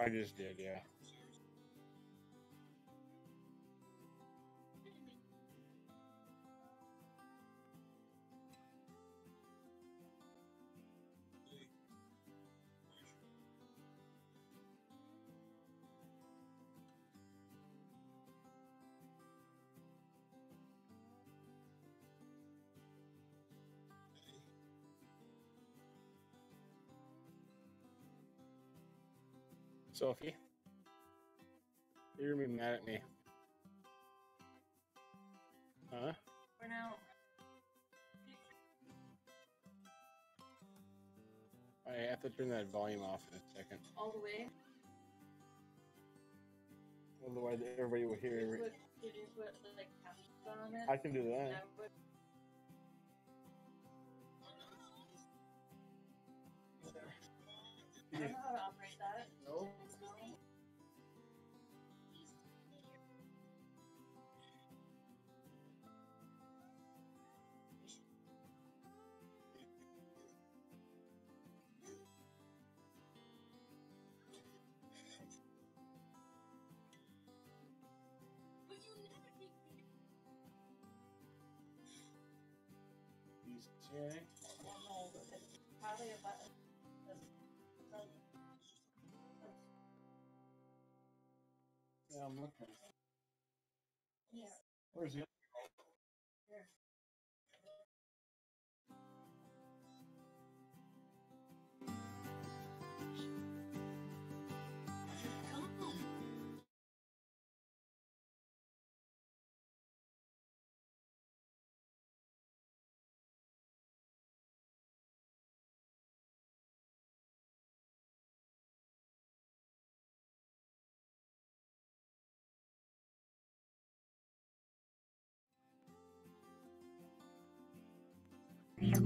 I just did, yeah. Sophie, you're gonna be mad at me. Huh? For now. I have to turn that volume off in a second. All the way. Otherwise, everybody will Did you hear. put, did you put like on it? I can do that. That would- I don't know how to operate that. No. Okay. It's Probably a button. Yeah, I'm looking. Yeah. Where's the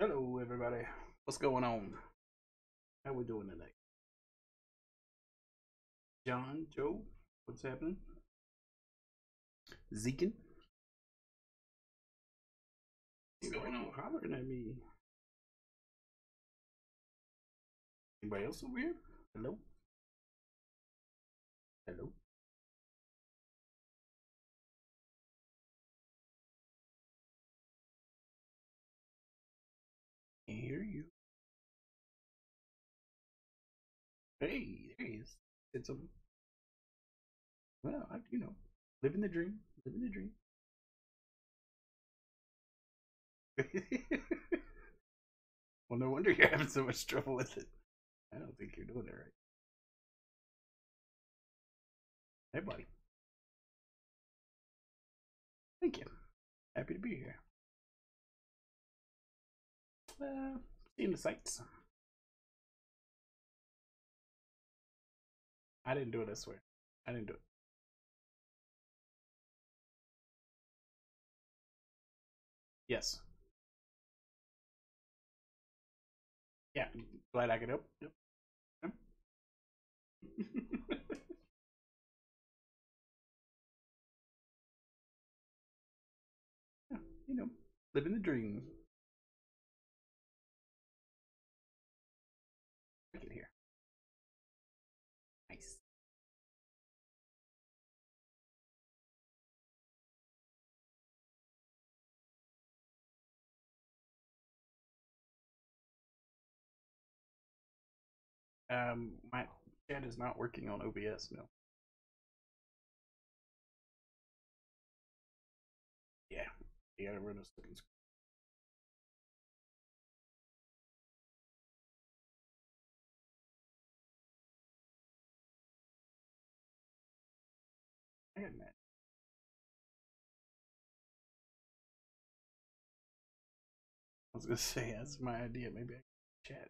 Hello, everybody. What's going on? How we doing tonight? John, Joe, what's happening? Zekin? What's going on? Hollering at me. Anybody else over here? Hello? Hello? Hear you. Hey, there he is. It's a well, I, you know, living the dream, living the dream. well, no wonder you're having so much trouble with it. I don't think you're doing it right. Hey, buddy. Thank you. Happy to be here. Uh, seeing the sights. I didn't do it, I swear. I didn't do it. Yes. Yeah, glad I could help. Yep. Yep. you know, living the dream. Um, my chat is not working on OBS. No. Yeah, you gotta run a second screen. I got that. I was gonna say that's my idea. Maybe I can chat.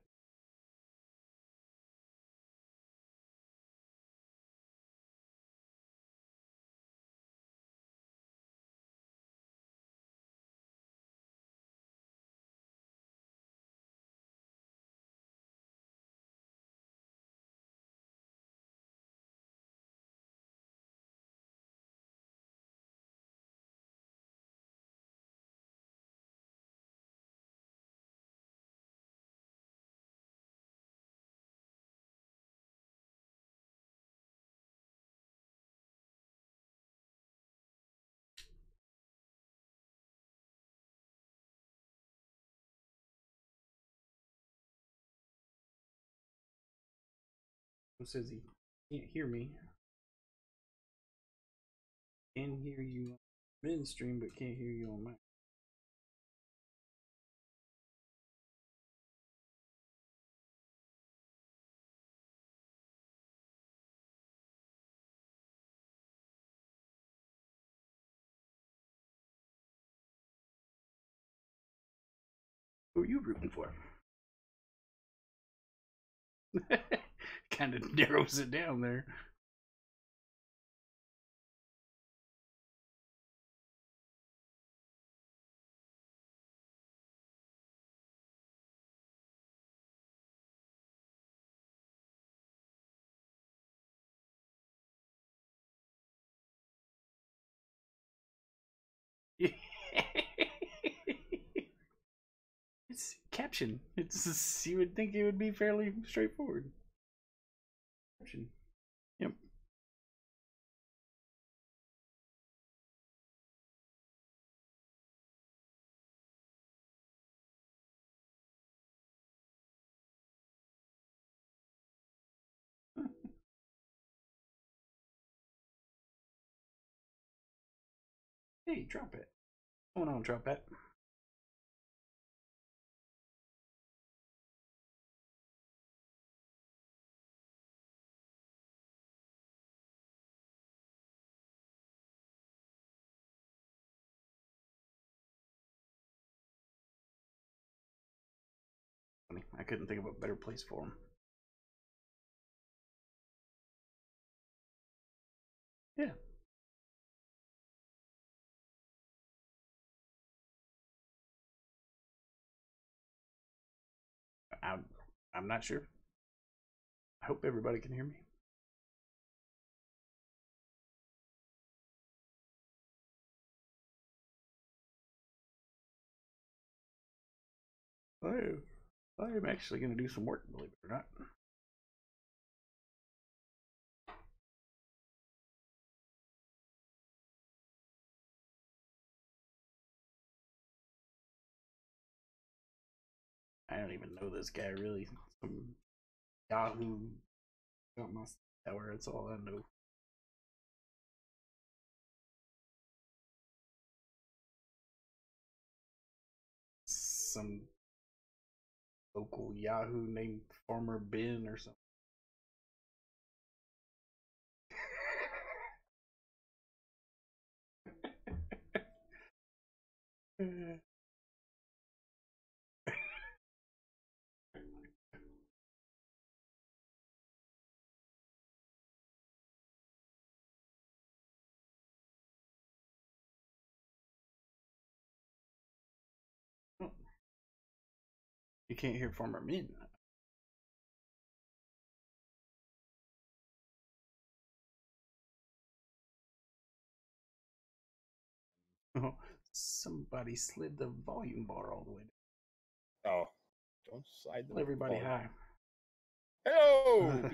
Says he can't hear me? Can hear you mid stream, but can't hear you on my. Who are you rooting for? kind of narrows it down there. it's caption. It's you would think it would be fairly straightforward. Yep. Hey, trumpet. What's going on, drop Funny. Couldn't think of a better place for him. Yeah. I'm I'm not sure. I hope everybody can hear me. I am, I am actually going to do some work, believe it or not. I don't even know this guy really. Some Yahoo got my tower. That's all I know. Some local Yahoo named Farmer Ben or something. can't hear Farmer Minn. Oh, somebody slid the volume bar all the way down. Oh, don't slide the. Everybody, volume. hi. Hello.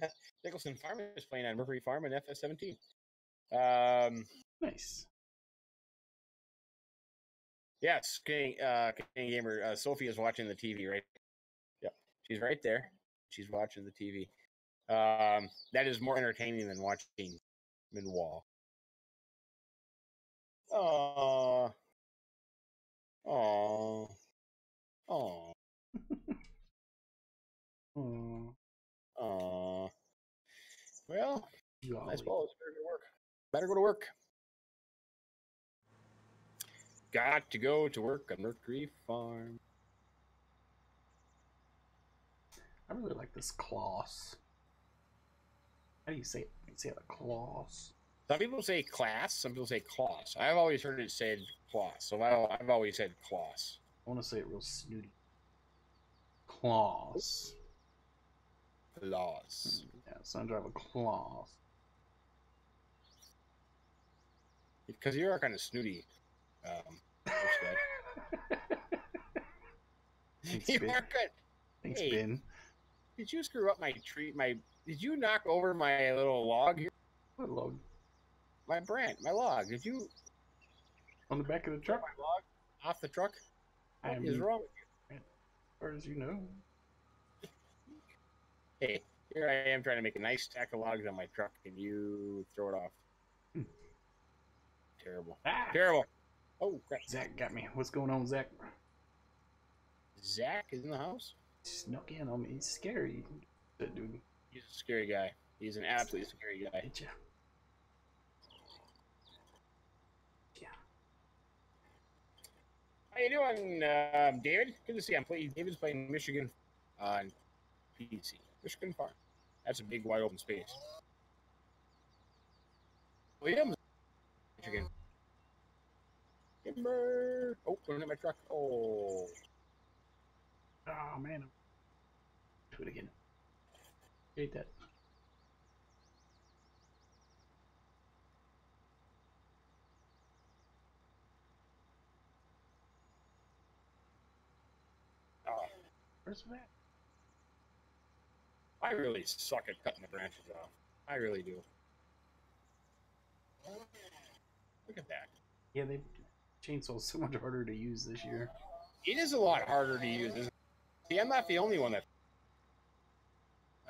Nicholson Farm is playing on Mercury Farm in FS17. Um, nice. Yes, Canadian, uh, Canadian gamer uh, Sophie is watching the TV, right? Yep, she's right there. She's watching the TV. Um, that is more entertaining than watching Midwall. Oh, oh, oh, Oh, oh. Well, golly. I suppose better go to work. Better go to work. Got to go to work on Mercury Farm. I really like this Claas. How do you say it? You say it a Kloss. Some people say class, some people say class. I've always heard it said class, so I, I've always said class. I want to say it real snooty. Kloss. Class. Hmm, yeah, son drive a Kloss. Because you are kind of snooty. Um. Thanks, you Ben. are good. Thanks, Hey. Ben. Did you screw up my tree? My did you knock over my little log here? What log? My branch, my log. Did you On the back of the truck? my log off the truck? What I'm- is wrong with you? As far as you know. Hey, here I am trying to make a nice stack of logs on my truck, and you throw it off. Hmm. Terrible. Ah! Terrible. Oh, crap. Zach got me. What's going on, Zach? Zach is in the house. Snuck in on me. He's scary. That dude. He's a scary guy. He's an absolutely scary guy. Ya. Yeah. How you doing, um, David? Good to see you. I'm playing. David's playing Michigan on PC. Michigan Farm. That's a big, wide open space. Williams, Michigan. Timber. Oh, going at my truck. Oh, Oh man. Do it again. Hate that. oh. Where's that? I really suck at cutting the branches off. I really do. Look at that. Yeah, they chainsaws so much harder to use this year. It is a lot harder to use. See, I'm not the only one that.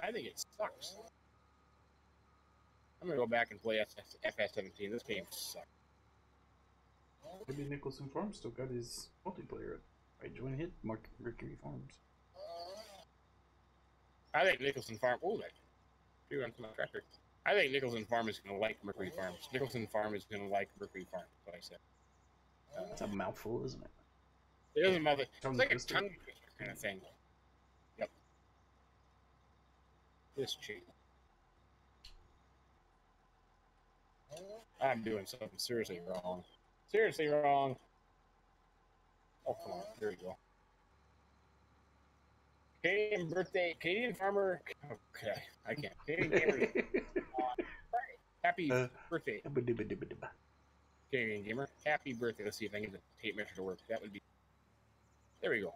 I think it sucks. I'm gonna go back and play FS17. This game sucks. Maybe Nicholson Farms still got his multiplayer. Right, join hit Mark Mercury Farms. I think Nicholson Farm. Oh, that dude onto my tractor. I think Nicholson Farm is gonna like Mercury Farms. Nicholson Farm is gonna like Mercury Farms. What I said. It's a mouthful, isn't it? It doesn't matter. Tongue It's like a tongue twister kind of thing. Yep. This cheap. I'm doing something seriously wrong. Seriously wrong. Oh, come on. There you go. Canadian birthday, Canadian farmer. Okay, I can't. Canadian gamer, happy Uh, birthday. Canadian gamer. Happy birthday. Let's see if I can get the tape measure to work. That would be. There we go.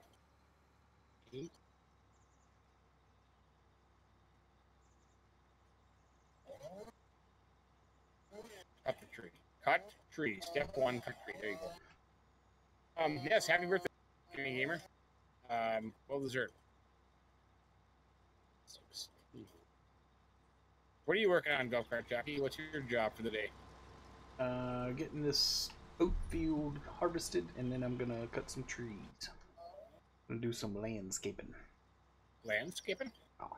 Eight. Cut the tree. Cut tree. Step one, cut tree. There you go. Um, yes, happy birthday, Canadian gamer. Um, well deserved. What are you working on, Golf Cart Jockey? What's your job for the day? Uh, getting this oat field harvested, and then I'm gonna cut some trees. And do some landscaping. Landscaping? Oh.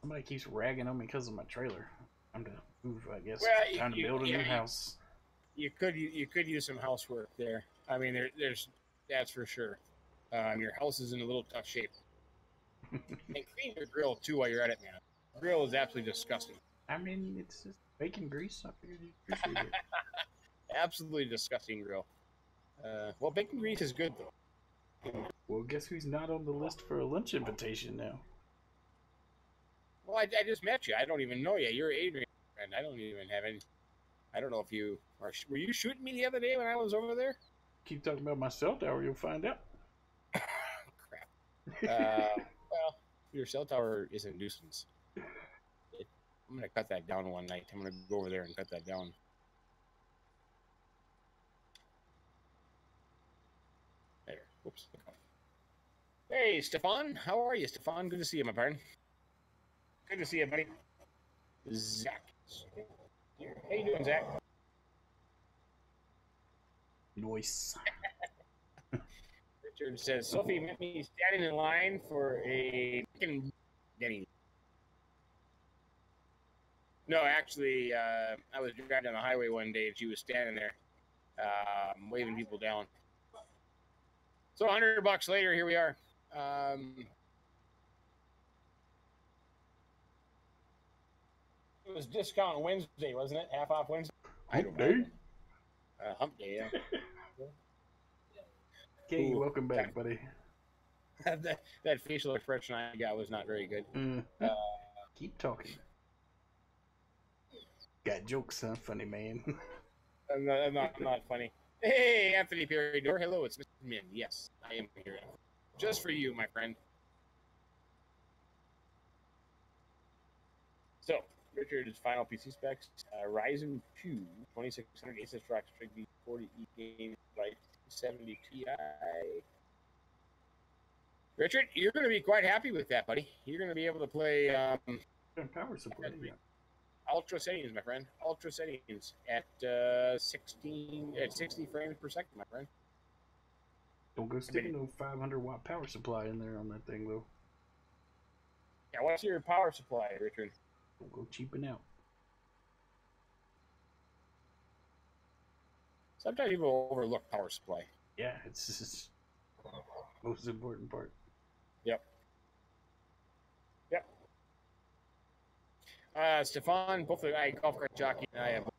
Somebody keeps ragging on me because of my trailer. I'm to move, I guess. Well, you- Time to you- build a yeah, new you- house. You could you, you could use some housework there. I mean, there, there's that's for sure. Um, your house is in a little tough shape. and clean your grill too while you're at it, man. Grill is absolutely disgusting. I mean, it's just bacon grease. I figured you'd appreciate it. Absolutely disgusting grill. Uh, well, bacon grease is good though. Well, guess who's not on the list for a lunch invitation now? Well, I, I just met you. I don't even know you. You're Adrian, and I don't even have any. I don't know if you are. Were you shooting me the other day when I was over there? Keep talking about my cell tower, you'll find out. Crap. Uh, well, your cell tower is a nuisance. I'm gonna cut that down one night. I'm gonna go over there and cut that down. There. Whoops. Hey, Stefan. How are you, Stefan? Good to see you, my friend. Good to see you, buddy. Zach. How you doing, Zach? Noise. Richard says Sophie met me standing in line for a chicken Denny. No, actually, uh, I was driving down the highway one day and she was standing there, um, waving people down. So, hundred bucks later, here we are. Um, it was discount Wednesday, wasn't it? Half off Wednesday. I don't Hump know. day. Uh, hump day. Yeah. Okay, Ooh, welcome back, buddy. that, that facial expression I got was not very good. Mm. Uh, Keep talking. Got jokes, huh? Funny man. I'm not, I'm not, I'm not funny. Hey, Anthony Perry Door. Hello, it's Mr. Minn. Yes, I am here. Just for you, my friend. So, Richard's final PC specs uh, Ryzen 2 2600 Asus ROG Strix V40E game like 70 Ti. Richard, you're going to be quite happy with that, buddy. You're going to be able to play um, Power. That'd be- ultra settings, my friend. Ultra settings at uh, 16 at 60 frames per second, my friend. Don't go sticking no 500 watt power supply in there on that thing, though. Yeah, what's your power supply, Richard? Don't go cheaping out. Sometimes people overlook power supply. Yeah, it's just most important part. Yep. Uh, Stefan, both of I golf cart jockey and I have. As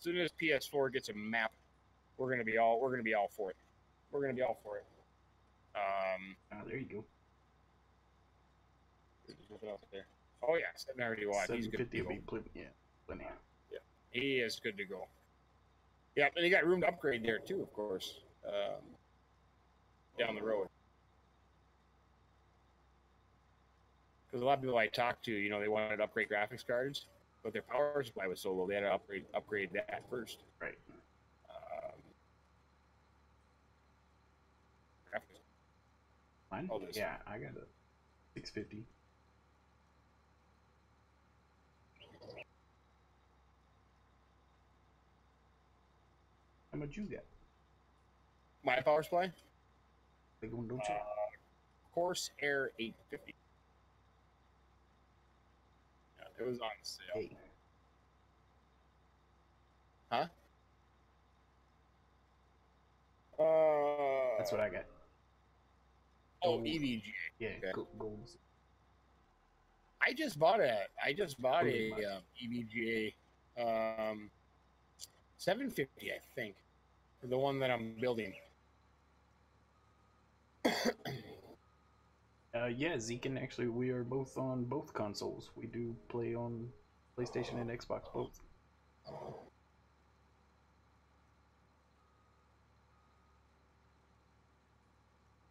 soon as PS4 gets a map, we're gonna be all we're gonna be all for it. We're gonna be all for it. Um, Ah, there you go. nothing else there. Oh yeah, 700 watt. He's good. 750 To go. be plenty. Yeah, plenty. He is good to go. Yeah, and they got room to upgrade there too, of course. Um, down the road. Because a lot of people I talked to, you know, they wanted to upgrade graphics cards, but their power supply was so low, they had to upgrade upgrade that first. Right. Um, graphics. Mine? Yeah, I got a 650. How much you got? My power supply, Big one, don't you? Corsair 850. It was on sale. Hey, Uh, that's what I got. Oh, Oh. EVG. Yeah, Okay. I just bought a. I just bought a uh, EVGA, um, 750, I think, for the one that I'm building. Uh, yeah, Zeke and actually we are both on both consoles. We do play on PlayStation and Xbox both.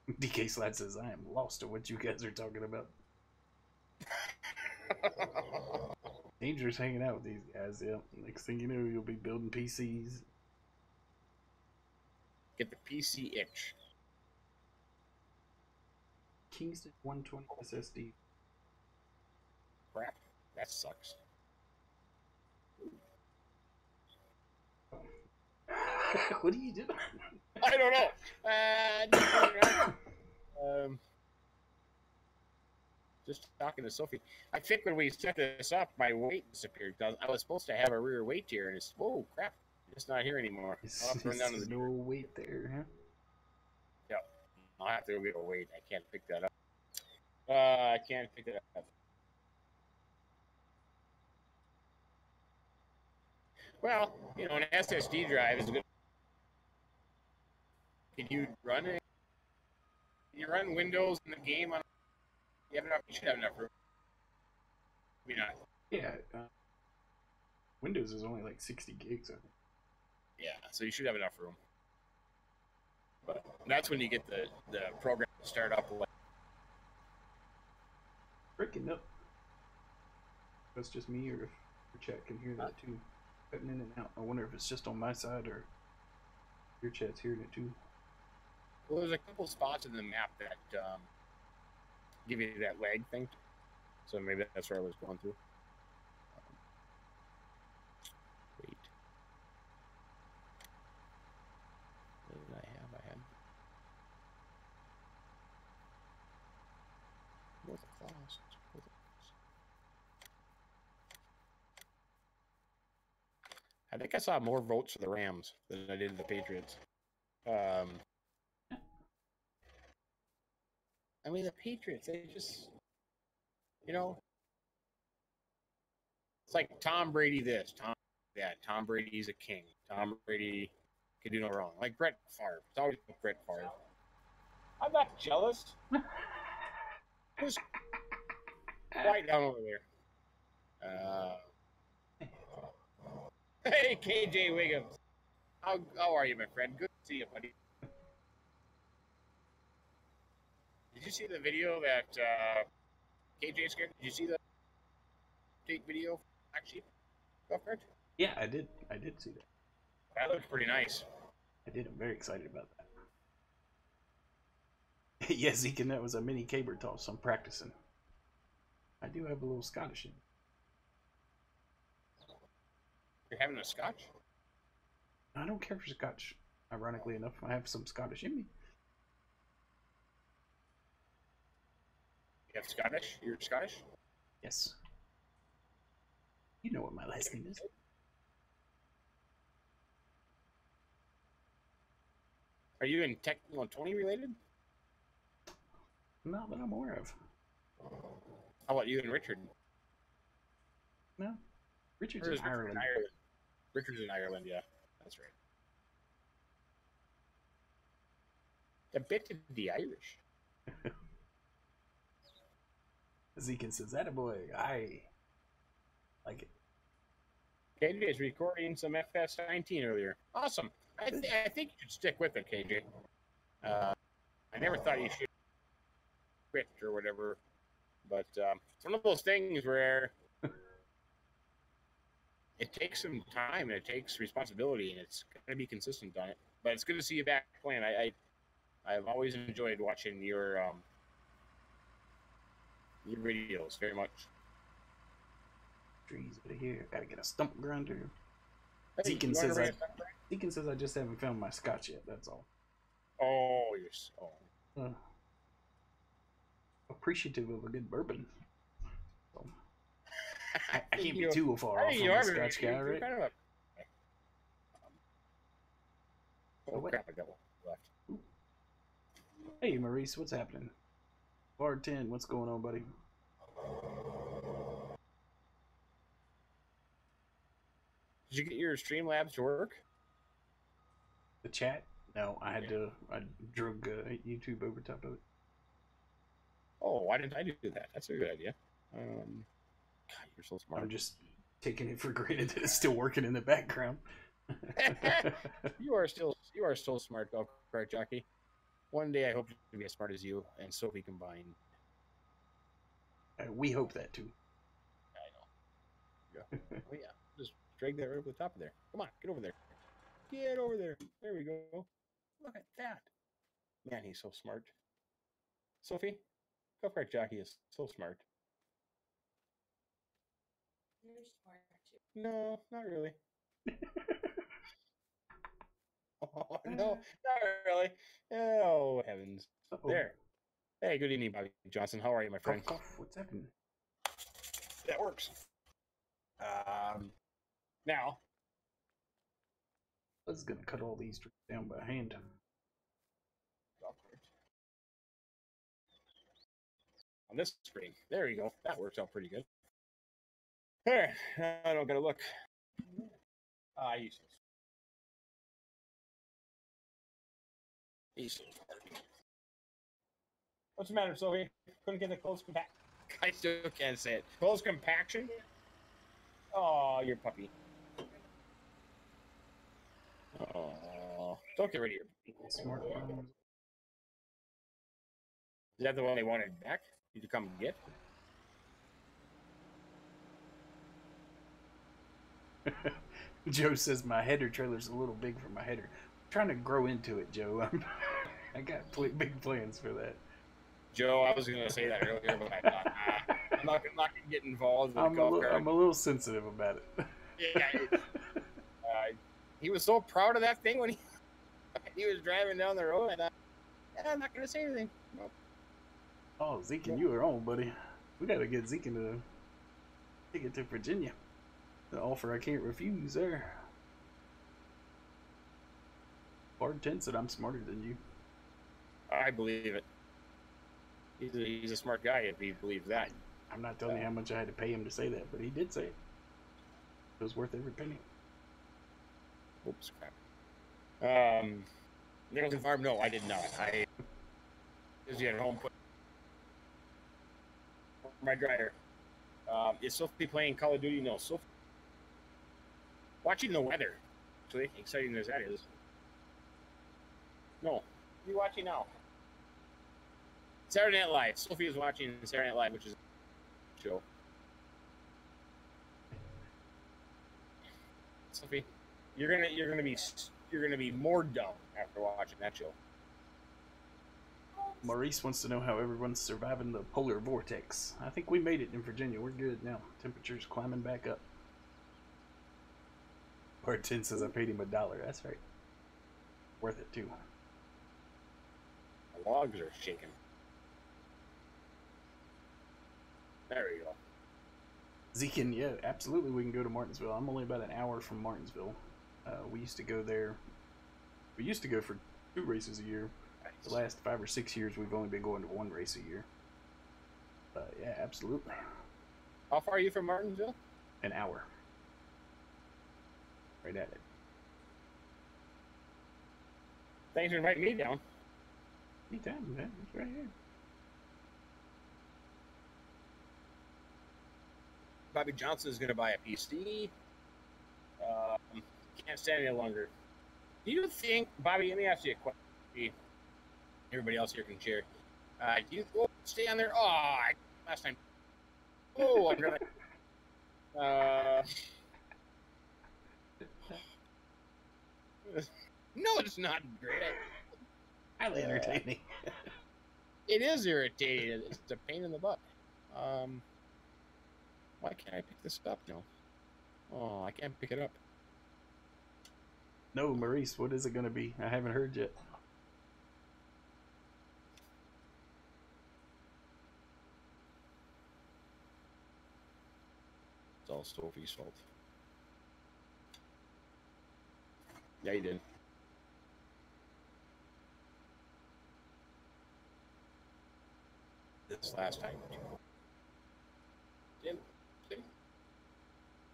DK Slat says, I am lost to what you guys are talking about. Dangerous hanging out with these guys, yeah. Next thing you know, you'll be building PCs. Get the PC itch. Kingston 120 SSD. Crap. That sucks. what are you doing? I don't know. Uh, just- um, just talking to Sophie. I think when we set this up, my weight disappeared. I was supposed to have a rear weight here, and it's oh crap, it's not here anymore. I'll have to run down to the no weight there, huh? I'll have to go get a weight. I can't pick that up. Uh, I can't pick it up. Well, you know, an SSD drive is a good. Can you run it? Can you run Windows in the game on? You have enough. You should have enough room. Maybe not. Yeah. Uh, Windows is only like 60 gigs, I. Yeah, so you should have enough room. But that's when you get the the program to start up. Like, Breaking up. That's just me, or if your chat can hear that too. Cutting in and out. I wonder if it's just on my side or your chat's hearing it too. well, there's a couple spots in the map that um, give you that lag thing. So maybe that's where I was going through. Um, wait. What did I have? I had. What the class? What the class? I think I saw more votes for the Rams than I did the Patriots. Um, I mean, the Patriots, they just, you know, it's like Tom Brady this, Tom that. Tom Brady's a king. Tom Brady can do no wrong. Like Brett Favre. It's always Brett Favre. I'm not jealous. Just quiet down over there. Uh, hey, KJ Wiggins. How, how are you, my friend? Good to see you, buddy. Did you see the video that uh, KJ scared? Did you see the take video? Actually? Yeah, I did. I did see that. That looked pretty nice. I did. I'm very excited about that. yeah, Zeke, and that was a mini caber toss. I'm practicing. I do have a little Scottish in. me. You're having a scotch? I don't care for Scotch. Ironically enough, I have some Scottish in me. You have Scottish? You're Scottish? Yes. You know what my last name is. Are you in Techno 20 related? Not that I'm aware of. How about you and Richard? No. Richard's in Richard Ireland. Richard's in Ireland, yeah. That's right. A bit of the Irish. Zeke says, that a boy. I like it. KJ is recording some FS19 earlier. Awesome. I, th- I think you should stick with it, KJ. Uh, I never thought you should quit or whatever, but um, it's one of those things where it takes some time and it takes responsibility, and it's going to be consistent on it. But it's good to see you back playing. I, I I've always enjoyed watching your um, your videos very much. Trees over here. Gotta get a stump grinder. Hey, Deacon says I- it down, Frank? Deacon says I just haven't found my scotch yet. That's all. Oh, you're so. Uh, appreciative of a good bourbon. I, I can't be too far off from are scotch guy, right? kind of a- Oh what? crap! I got one left. Hey, Maurice, what's happening? Bar 10, what's going on, buddy? Did you get your Streamlabs to work? The chat? No, I had Yeah. to. I drug uh, YouTube over top of it. Oh, why didn't I do that? That's a good idea. Um, God, you're so smart. I'm just taking it for granted that it's still working in the background. you are still you are still smart, golf cart jockey. One day I hope to be as smart as you and Sophie combined. Uh, we hope that too. I know. Yeah. oh yeah. Just drag that right over the top of there. Come on, get over there. Get over there. There we go. Look at that. Man, he's so smart. Sophie, golf cart jockey is so smart. You're smart too. No, not really. Oh, no, not really. Oh heavens. Uh-oh. There. Hey, good evening, Bobby Johnson. How are you, my Cough, friend? cough. What's happening? That works. Um, now, I was gonna cut all these trees down by hand. on this screen, there you go. That works out pretty good. All right, I don't gotta look. Ah, useless. Useless. What's the matter, Sophie? Couldn't get the close compact. I still can't say it. Close compaction. Oh, your puppy. Oh, don't get rid of your puppy. Smartphones. Is that the one they wanted back? Did you come and get? Joe says my header trailer's a little big for my header. I'm trying to grow into it, Joe. I'm, I got pl- big plans for that. Joe, I was going to say that earlier, but I thought, ah, I'm not, I'm not going to get involved with I'm a, golf little. I'm a little sensitive about it. Yeah, uh, he was so proud of that thing when he he was driving down the road. I thought, yeah, I'm not going to say anything. Nope. oh, Zeke and you are on, buddy. We gotta get Zeke to take it to Virginia. The offer I can't refuse there. Bard Tent said I'm smarter than you. I believe it. He's a, he's a smart guy if he believes that. I'm not telling you how much I had to pay him to say that, but he did say it. It was worth every penny. Oops, crap. Um, Nicholson Farm? No, I did not. I was at home put my dryer. Um, is Sophie playing Call of Duty? No, Sophie watching the weather. Actually, exciting as that is. No, what are you watching now? Saturday Night Live. Sophie is watching Saturday Night Live, which is a show. Sophie, you're gonna you're gonna be you're gonna be more dumb after watching that show. Maurice wants to know how everyone's surviving the polar vortex. I think we made it in Virginia. We're good now. Temperature's climbing back up. Part 10 says I paid him a dollar. That's right. Worth it too. The logs are shaking. There we go. Zeke and yeah, absolutely we can go to Martinsville. I'm only about an hour from Martinsville. Uh, we used to go there. We used to go for two races a year. The last five or six years, we've only been going to one race a year. But yeah, absolutely. How far are you from Martinsville? An hour. Right at it. Thanks for inviting me down. Anytime, man. It's right here. Bobby Johnson is going to buy a PC. Um, can't stand any longer. Do you think, Bobby? Let me ask you a question. Everybody else here can share. Uh, do you oh, stay on there? Oh, I, last time. Oh, I'm gonna. Uh, no, it's not great. Highly entertaining. It is irritating. It's a pain in the butt. Um, why can't I pick this up now? Oh, I can't pick it up. no, Maurice, what is it going to be? I haven't heard yet. It's all Sophie's fault. Yeah, you did. This last time. Did.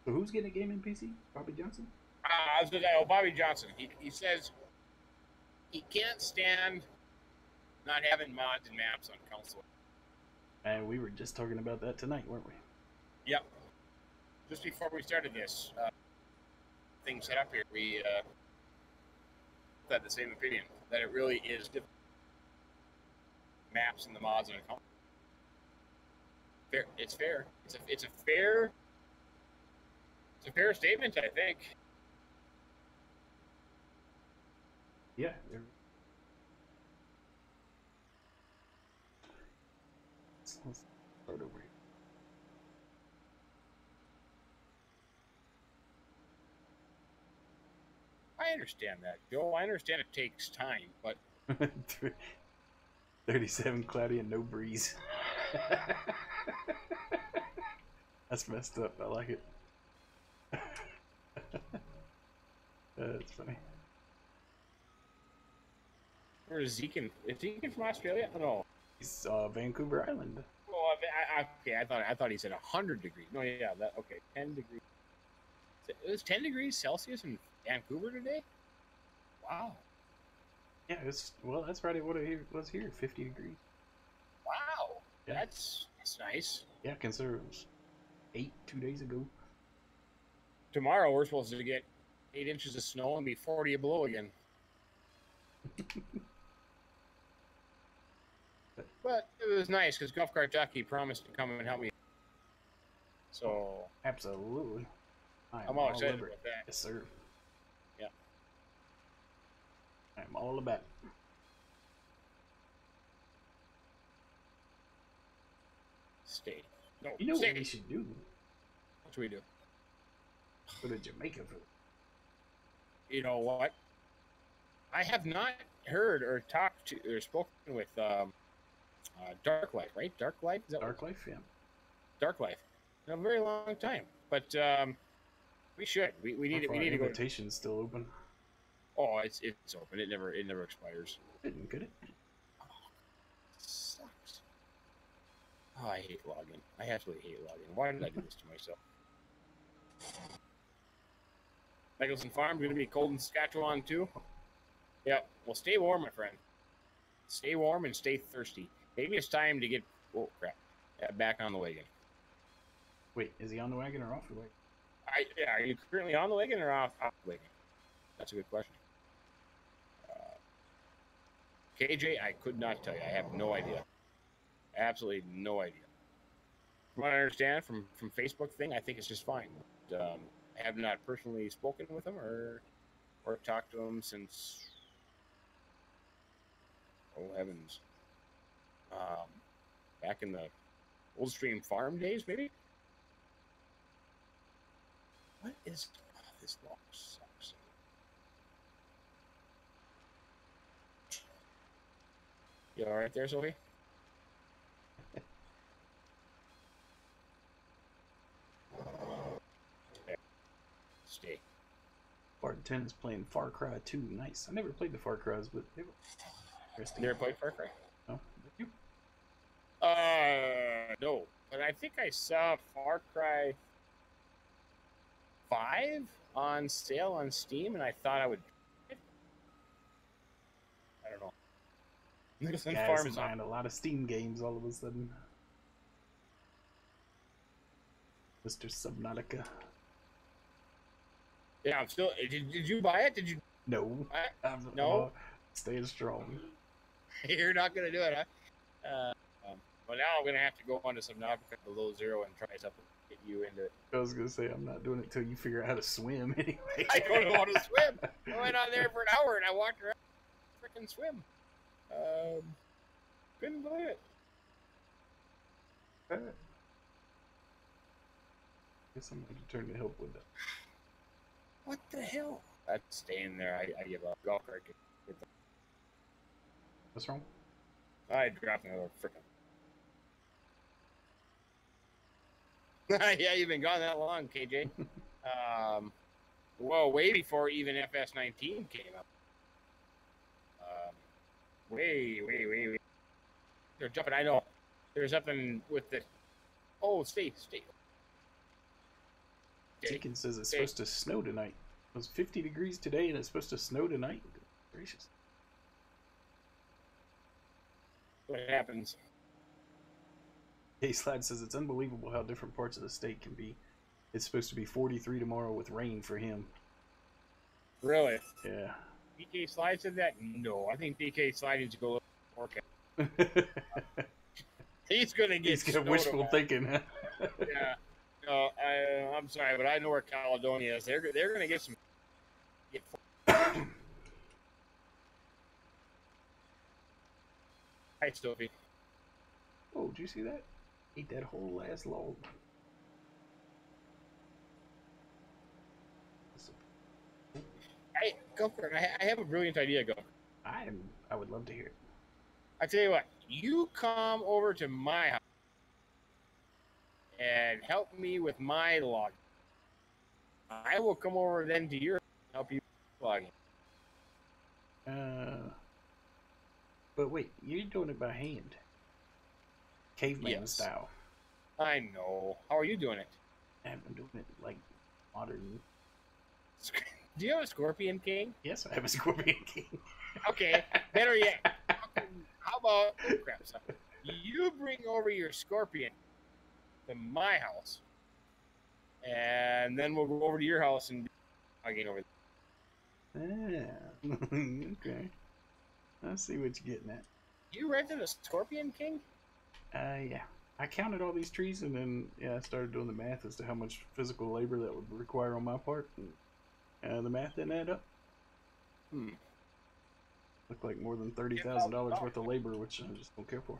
So who's getting a game in PC? Bobby Johnson? Uh, I was gonna say, oh, Bobby Johnson. He, he says he can't stand not having mods and maps on console. And we were just talking about that tonight, weren't we? Yep. Just before we started this uh, thing set up here, we uh, had the same opinion that it really is difficult. Maps and the mods on a console. Fair. It's fair. It's a. It's a fair. It's a fair statement, I think. Yeah. they're- Let's, let's start over here. I understand that, Joe. I understand it takes time, but 37 cloudy and no breeze. That's messed up. I like it. That's funny. where is Zeke? In, is Zeke from Australia? No. He's uh, Vancouver Island. Oh, I, I, okay. I thought I thought he said hundred degrees. No, yeah, that okay. Ten degrees. It was ten degrees Celsius in Vancouver today. Wow, Yeah, it's well. That's right. What it was here, 50 degrees. wow, Yeah. that's that's nice. Yeah, consider it was eight two days ago. Tomorrow we're supposed to get eight inches of snow and be forty below again. but it was nice because Golf Cart Jockey promised to come and help me. So Absolutely. I am all excited about that. Yes, sir. Yeah. I'm all about it. Stay. No, You know stay. what we should do? What should we do? Go to Jamaica for you know what? I have not heard or talked to or spoken with um, uh, Dark Life, right? Dark Life, is that Dark Life. Yeah. Dark Life in a very long time. But um, we should. We, we need Our we need to go. Invitation's still open. Oh, it's it's open. It never it never expires. Didn't get it. Sucks. Oh, I hate logging. I absolutely hate logging. Why did I do this to myself? Michelson Farm going to be cold in Saskatchewan too. Yep. Well, stay warm, my friend. Stay warm and stay thirsty. Maybe it's time to get oh crap yeah, back on the wagon. Wait, is he on the wagon or off the wagon? I, yeah, are you currently on the wagon or off, off the wagon? That's a good question. KJ, I could not tell you. I have no idea. Absolutely no idea. From what I understand from from Facebook thing, I think it's just fine. But, um, I have not personally spoken with him or or talked to him since. Oh heavens! Um, back in the old stream farm days, maybe. What is oh, this log sucks? You all right there, Sophie? Stay. Barton 10 is playing Far Cry 2. Nice. I never played the Far Cries, but they were interesting. You ever played Far Cry? No? You? Uh, no. But I think I saw Far Cry Five on sale on Steam, and I thought I would. I don't know. Nicholson Guys Farm is buying a lot of Steam games all of a sudden. Mr. Subnautica. Yeah, I'm still. Did, did you buy it? Did you? No. I'm No? uh, staying strong. You're not gonna do it, huh? Uh, um, well, now I'm gonna have to go on to Subnautica below zero and try something to get you into it. I was gonna say I'm not doing it till you figure out how to swim anyway. I don't know how to swim. I went on there for an hour and I walked around, freaking swim. Um, couldn't believe it. Guess I'm gonna turn to help with that. What the hell? That's staying there. I, I give up. Golf cart. get- get the- What's wrong? I dropped another freaking. yeah, you've been gone that long, KJ. um, well, way before even FS19 came up. Way, way, way, way. They're jumping. I know. There's something with the. Oh, stay, stay. Stay. Deacon says it's Okay. supposed to snow tonight. It was 50 degrees today and it's supposed to snow tonight. Good gracious. what happens. K Slide says it's unbelievable how different parts of the state can be. It's supposed to be 43 tomorrow with rain for him. Really? Yeah. DK Slide said that? No, I think DK Slide needs to go look at the. He's gonna get He's got wishful tomorrow. thinking. huh? Yeah. No, I, I'm sorry, but I know where Caledonia is. They're they're gonna get some. Get Hi, Sophie. oh, did you see that? Ate that whole last log. Hey, go for it. I, I have a brilliant idea, go. I. I would love to hear it. I tell you what, you come over to my house and help me with my log. I will come over then to your and help you logging. Uh, but wait, you're doing it by hand, caveman Yes. style. I know. How are you doing it? I'm doing it like modern. Do you have a Scorpion King? Yes, I have a scorpion king. Okay, better yet. How about oh, crap? son. You bring over your Scorpion to my house, and then we'll go over to your house and logging over. There. Yeah. okay. I see what you're getting at. You rented a Scorpion King? Uh, yeah. I counted all these trees and then yeah, I started doing the math as to how much physical labor that would require on my part. And, uh, the math didn't add up. Hmm. Looked like more than thirty thousand dollars worth of labor, which I just don't care for.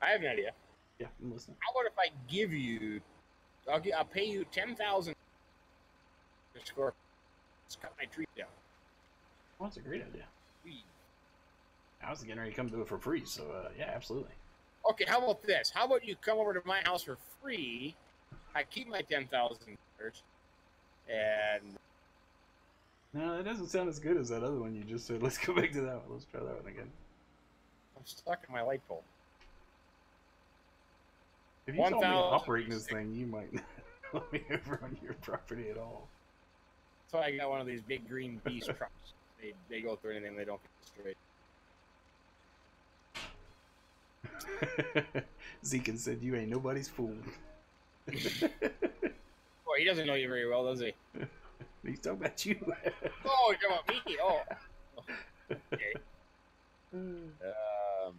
I have an idea. Yeah, I'm listening. How about if I give you, I'll, gi- I'll pay you ten thousand to Scorpion. Let's cut my tree down. Well, that's a great idea. Sweet. I was getting ready to come do it for free, so uh, yeah, absolutely. Okay, how about this? How about you come over to my house for free? I keep my ten thousand dollars, and No, that doesn't sound as good as that other one you just said. Let's go back to that one. Let's try that one again. I'm stuck in my light bulb. If you saw me 1,000 operating this thing, you might not let me over on your property at all. So I got one of these big green beast trucks. They they go through anything, they don't get destroyed. Zekin said, "You ain't nobody's fool." Boy, he doesn't know you very well, does he? He's talking about you. Oh, you're talking about me? Oh. Okay. Um,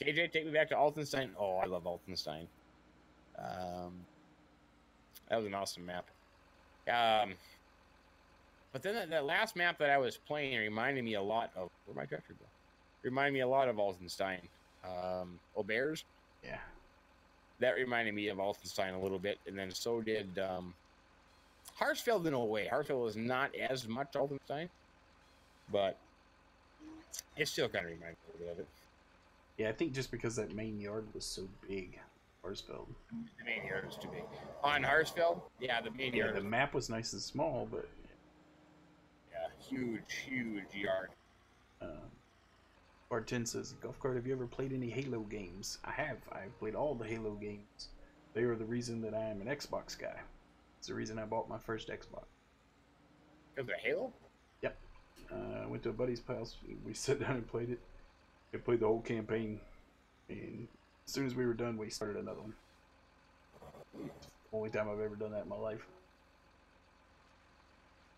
KJ, take me back to Altenstein. Oh, I love Altenstein. Um, that was an awesome map. Um, but then that, that last map that I was playing reminded me a lot of where my tractor go. Reminded me a lot of Altenstein. Um, Aubers. yeah, That reminded me of Altenstein a little bit, and then so did um, Harsfeld in a way. Harsfeld was not as much Altenstein, but it still kind of reminded me a little bit of it. yeah. I think just because that main yard was so big, Harsfeld. The main yard was too big. On Harsfeld, yeah, the main Yeah, yard, the is, map was nice and small, but yeah, huge, huge yard. uh, 10 says, Golf Cart, have you ever played any Halo games? I have. I've played all the Halo games. They are the reason that I am an Xbox guy. It's the reason I bought my first Xbox. Because of Halo? Uh, I went to a buddy's house. We sat down and played it. We played the whole campaign, and as soon as we were done, we started another one. Only time I've ever done that in my life.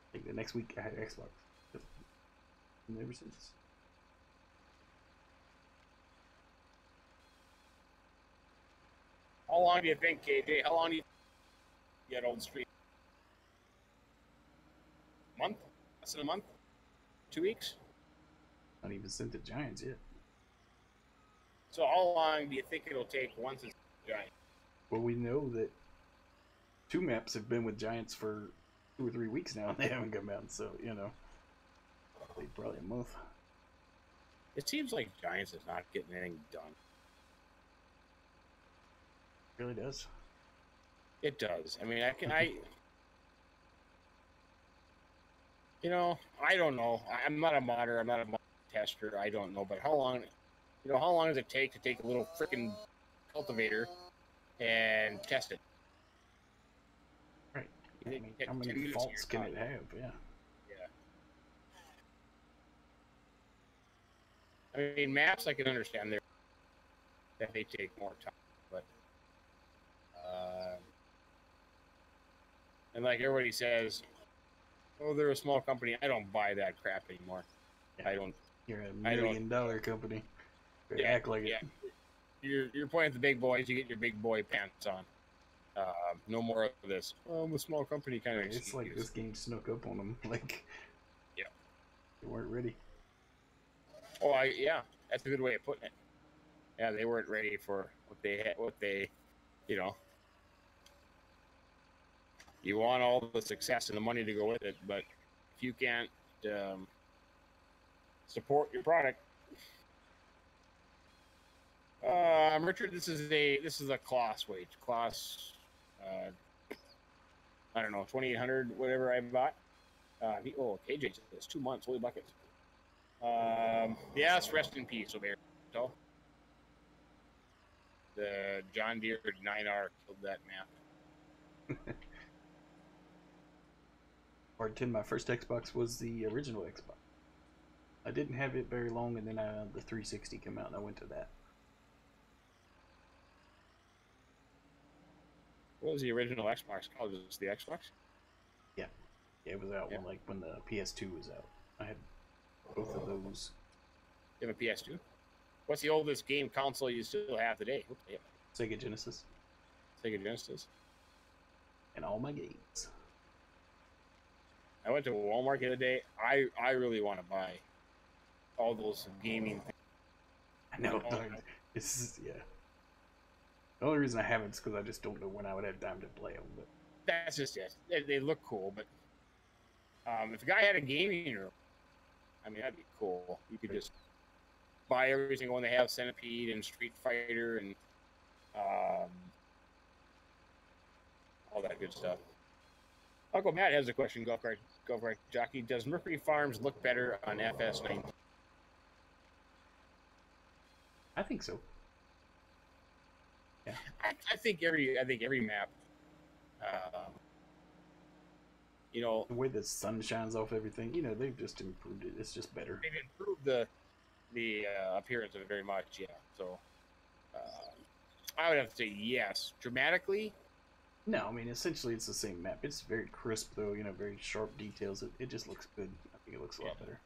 I think the next week I had Xbox. And ever since. How long do you think, KJ? How long do you get Old Street? month? Less than a month? Two weeks? Not even sent the Giants yet. So how long do you think it'll take once it's giant? Well, we know that two maps have been with Giants for two or three weeks now, and they haven't come out. So you know, played probably a month. It seems like Giants is not getting anything done. Really does. It does. I mean, I can I. You know, I don't know. I'm not a modder. I'm not a mod tester. I don't know. But how long? You know, how long does it take to take a little freaking cultivator and test it? Right. I mean, how many faults can it have? Yeah. Yeah. I mean, maps I can understand there that they take more time, but uh, and like everybody says, oh, they're a small company. I don't buy that crap anymore. I don't. You're a million dollar company. Better Yeah, act like yeah. it. You're you're playing with the big boys. You get your big boy pants on. Uh, no more of this. Oh, I'm a small company kind of. It's like this game snuck up on them. Like, Yeah. they weren't ready. Oh, I, yeah, that's a good way of putting it. Yeah, they weren't ready for what they had, what they, you know. You want all the success and the money to go with it, but if you can't um, support your product, um, Richard, this is a this is a class wage class. Uh, I don't know, twenty eight hundred, whatever I bought. Uh, he, oh, KJ, it's two months, holy buckets. Um, yes, rest in peace, O'Bear. So, the John Deere 9R killed that map. Or 10, my first Xbox was the original Xbox. I didn't have it very long, and then uh, the 360 came out, and I went to that. What was the original Xbox called? Was the Xbox? Yeah, it was out Yeah. when like when the PS2 was out. I had both of those. You have a PS2? What's the oldest game console you still have today? Oops, yeah, Sega Genesis Sega Genesis. and all my games. I went to Walmart the other day. I I really want to buy all those gaming things. I know. Oh. This is yeah. The only reason I haven't is because I just don't know when I would have time to play them. But That's just it. They, they look cool, but um, if a guy had a gaming room, I mean that'd be cool. You could just buy every single one they have, Centipede and Street Fighter and um, all that good stuff. Uncle Matt has a question. Golf cart, cart jockey. Does Mercury Farms look better on FS19? I think so. I, I think every I think every map. Um, you know, The way the sun shines off everything, you know, they've just improved it. It's just better. they've improved the the uh, appearance of it very much. Yeah, so um, I would have to say yes. Dramatically, No, I mean essentially it's the same map. It's very crisp though, you know, very sharp details. It, it just looks good. I think it looks a lot better.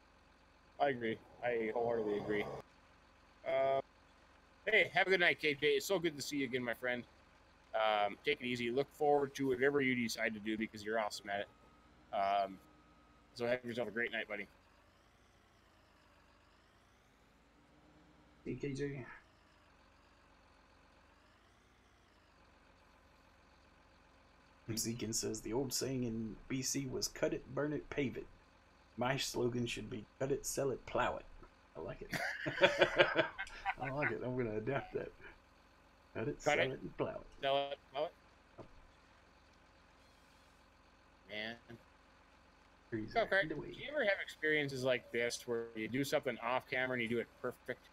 I agree. I wholeheartedly agree. Uh, hey, have a good night, KJ. It's so good to see you again, my friend. Um, take it easy. Look forward to whatever you decide to do because you're awesome at it. Um, so have yourself a great night, buddy. DKJ. Zekin says the old saying in BC was cut it, burn it, pave it. My slogan should be cut it, sell it, plow it. I like it. I like it. I'm gonna adapt that. Cut it, Cut sell it. it, and plow it. Sell it, sell it. Man, Trees So, Craig, do you ever have experiences like this where you do something off camera and you do it perfect,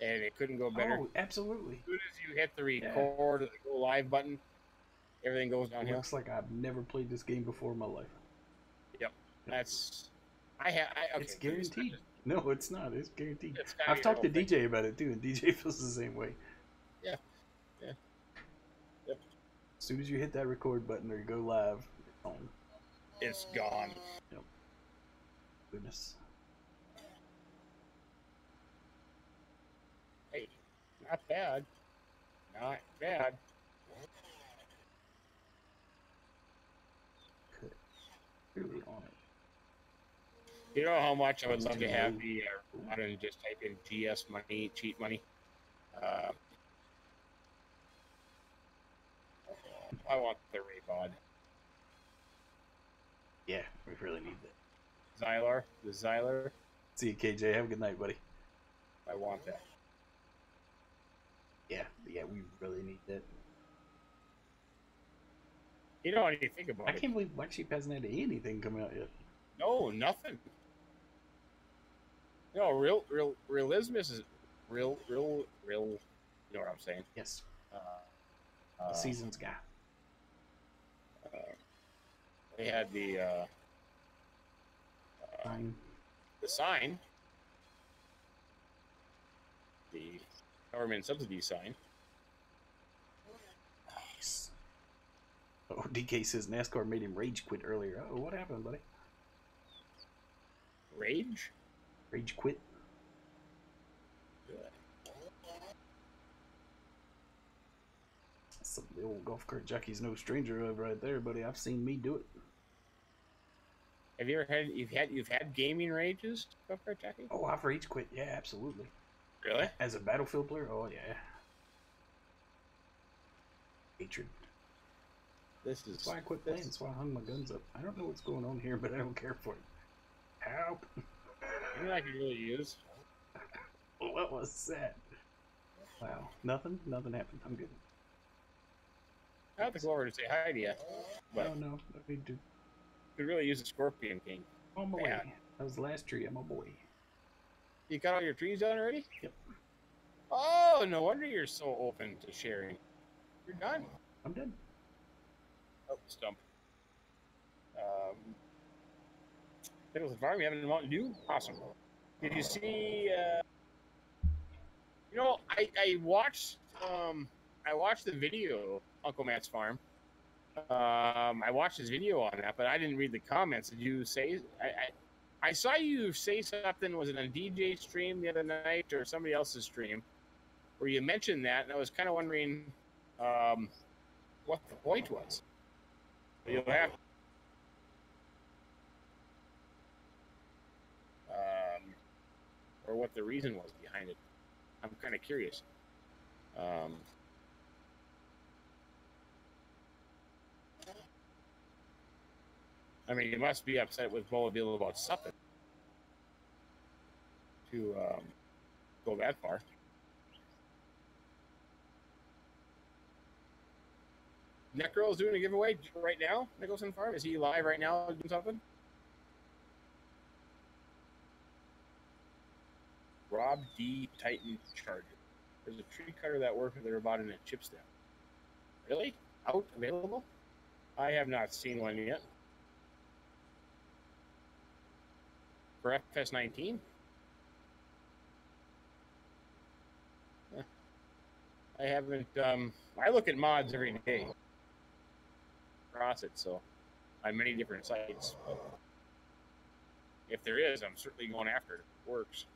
and it couldn't go better? Oh, absolutely. As soon as you hit the Yeah. record or the go live button, everything goes It downhill. looks like I've never played this game before in my life. Yep, that's I have. I, okay, It's guaranteed. No, it's not. It's guaranteed. it's I've talked to thing. DJ about it too, and DJ feels the same way. Yeah. Yeah. Yep. As soon as you hit that record button or you go live, it's on. It's gone. Yep. Goodness. Hey, not bad. Not bad. Really on it. You know how much I would love to have the uh, run and just type in GS money, cheat money. Uh, I want the Raybod. Yeah, we really need that. Xylar, the Xylar. See you, KJ. Have a good night, buddy. I want that. Yeah, yeah, we really need that. You know, when you think about I it, can't believe Black Sheep hasn't had anything come out yet. no, nothing. No, real, real, realism is real, real, real. You know what I'm saying? Yes, Uh, the uh, season's guy. uh, they had the uh, uh, Fine. the sign. the government subsidy sign. Nice. Oh, DK says NASCAR made him rage quit earlier. Oh, what happened, buddy? Rage. Rage quit? Good. Some the old golf cart jockey's no stranger of right there, buddy. I've seen me do it. Have you ever had you've had you've had gaming rages, golf cart jockey? Oh, I've rage quit. Yeah, absolutely. Really? As a battlefield player, oh yeah. Hatred. This is That's why I quit playing. That's why I hung my guns up. I don't know what's going on here, but I don't care for it. Help! You know I could really use. What was that? Wow. Nothing? Nothing happened. I'm good. I have to go over to say hi to you. But Oh no, no need to. could really use a Scorpion King. On my Man. way. That was the last tree. I'm a boy. You got all your trees done already? Yep. Oh, no wonder you're so open to sharing. You're done. I'm done. Oh, stump. Um, Nicholson Farm, you having Mountain Dew? Awesome. Did you see? Uh, you know, I I watched um I watched the video Uncle Matt's farm. Um, I watched his video on that, but I didn't read the comments. Did you say? I I, I saw you say something. Was it on DJ stream the other night or somebody else's stream, where you mentioned that, and I was kind of wondering um, what the point was. You'll have. Um, or what the reason was behind it. I'm kind of curious. Um, I mean, you must be upset with Bolivill about something to um, go that far. Necro's doing a giveaway right now. Nicholson Farm is he live right now doing something? Rob D Titan Charger. There's a tree cutter that works that are bought in at Chipstep. Really? Out available? I have not seen one yet. For FS19? I haven't. Um, I look at mods every day across it, so on many different sites. But if there is, I'm certainly going after it. It works.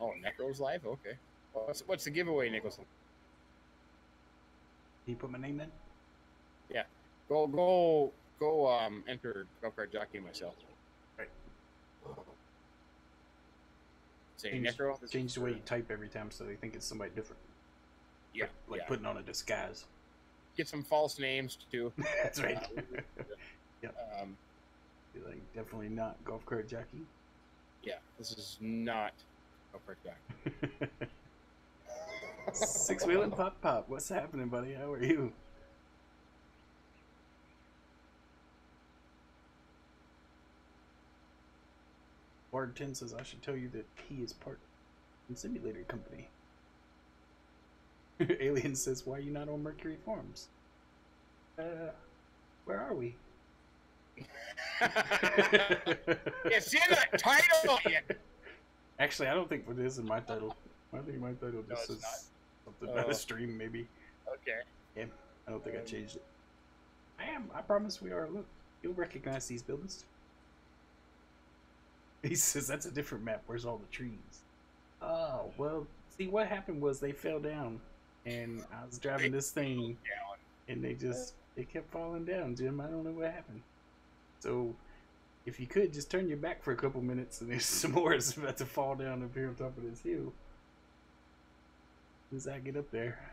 Oh, Necro's live. Okay. What's what's the giveaway, Nicholson? Can you put my name in? Yeah. Go go go. Um, enter Golf Cart Jockey myself. Right. Say Change, Necro. change the way you type every time so they think it's somebody different. Yeah. Like yeah. putting on a disguise. Get some false names too. That's right. Um, Be like, definitely not golf cart jockey. yeah. This is not Golf Cart Jockey. Six wheeling pop pop. What's happening, buddy? How are you? Bard 10 says I should tell you that he is part in simulator company. Alien says, why are you not on Mercury Farms? Uh, where are we? it's in the title yet. Actually, I don't think it is in my title. I think my title No, just it's says something about Oh. a stream, maybe. Okay. Yeah, I don't think I changed it. I am. I promise we are. Look, you'll recognize these buildings. He says that's a different map. Where's all the trees? Oh well. See what happened was they fell down, and I was driving this thing, and they just they kept falling down. Jim, I don't know what happened. So, if you could just turn your back for a couple minutes, and there's some more is about to fall down up here on top of this hill. As I get up there.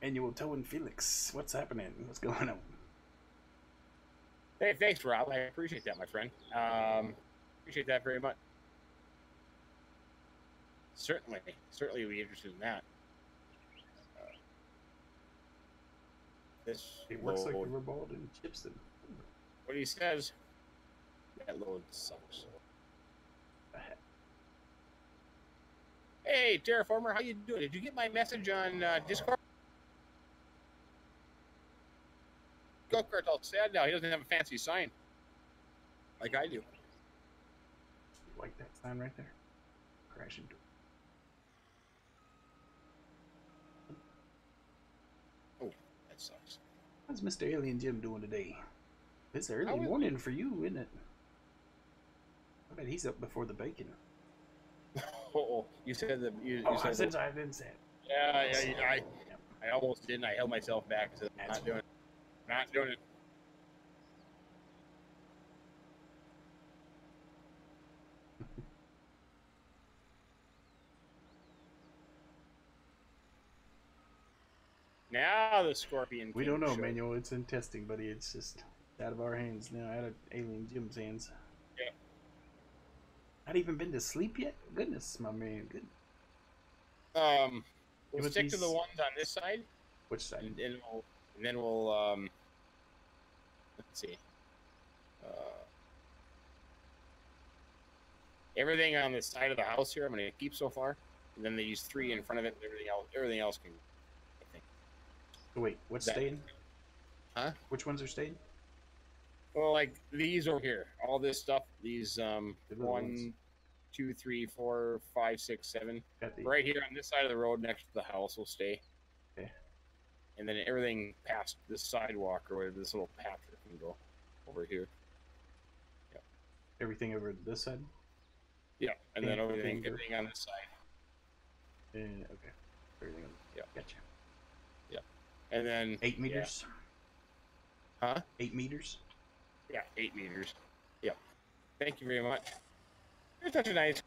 Annual towing Felix. What's happening? What's going on? Hey, thanks, Rob. I appreciate that, my friend. Um, appreciate that very much. Certainly, certainly, be interested in that. Uh, this It works like load- the Revolt in Chipston. what he says. That load sucks. Hey, Terraformer, how you doing? Did you get my message on uh, Discord? Go Kart's all sad now. He doesn't have a fancy sign like I do. like that sign right there. Crash into it. That How's Mr. Alien Jim doing today? It's early morning for you, isn't it? I bet he's up before the bacon. Oh, you said that you, you Oh, I said said I didn't say it. yeah, yeah, yeah, I, I almost didn't. I held myself back. I said, I'm not doing it. Not doing it. Now the scorpion. We don't know, show. Manuel. It's in testing, buddy. It's just out of our hands now, out of Alien Jim's hands. Yeah. Not even been to sleep yet? Goodness, my man. Good. Um, we'll stick to the ones on this side, Which side? and then we'll, and then we'll um, let's see. Uh, everything on the side of the house here, I'm going to keep so far, and then these three in front of it. and Everything else, everything else can. Oh, wait, what's That- staying? Huh? Which ones are staying? Well, like these over here, all this stuff. These um, The one, ones. two, three, four, five, six, seven. Right here on this side of the road, next to the house, will stay. Okay. And then everything past this sidewalk or whatever, this little path that can go over here. Yeah. Everything over this side. Yeah, and then everything, everything on this side, Uh, okay, everything. on- Yeah. gotcha. And then Eight meters. Huh? Eight meters. yeah, eight meters. Yep. Thank you very much. You're such a nice.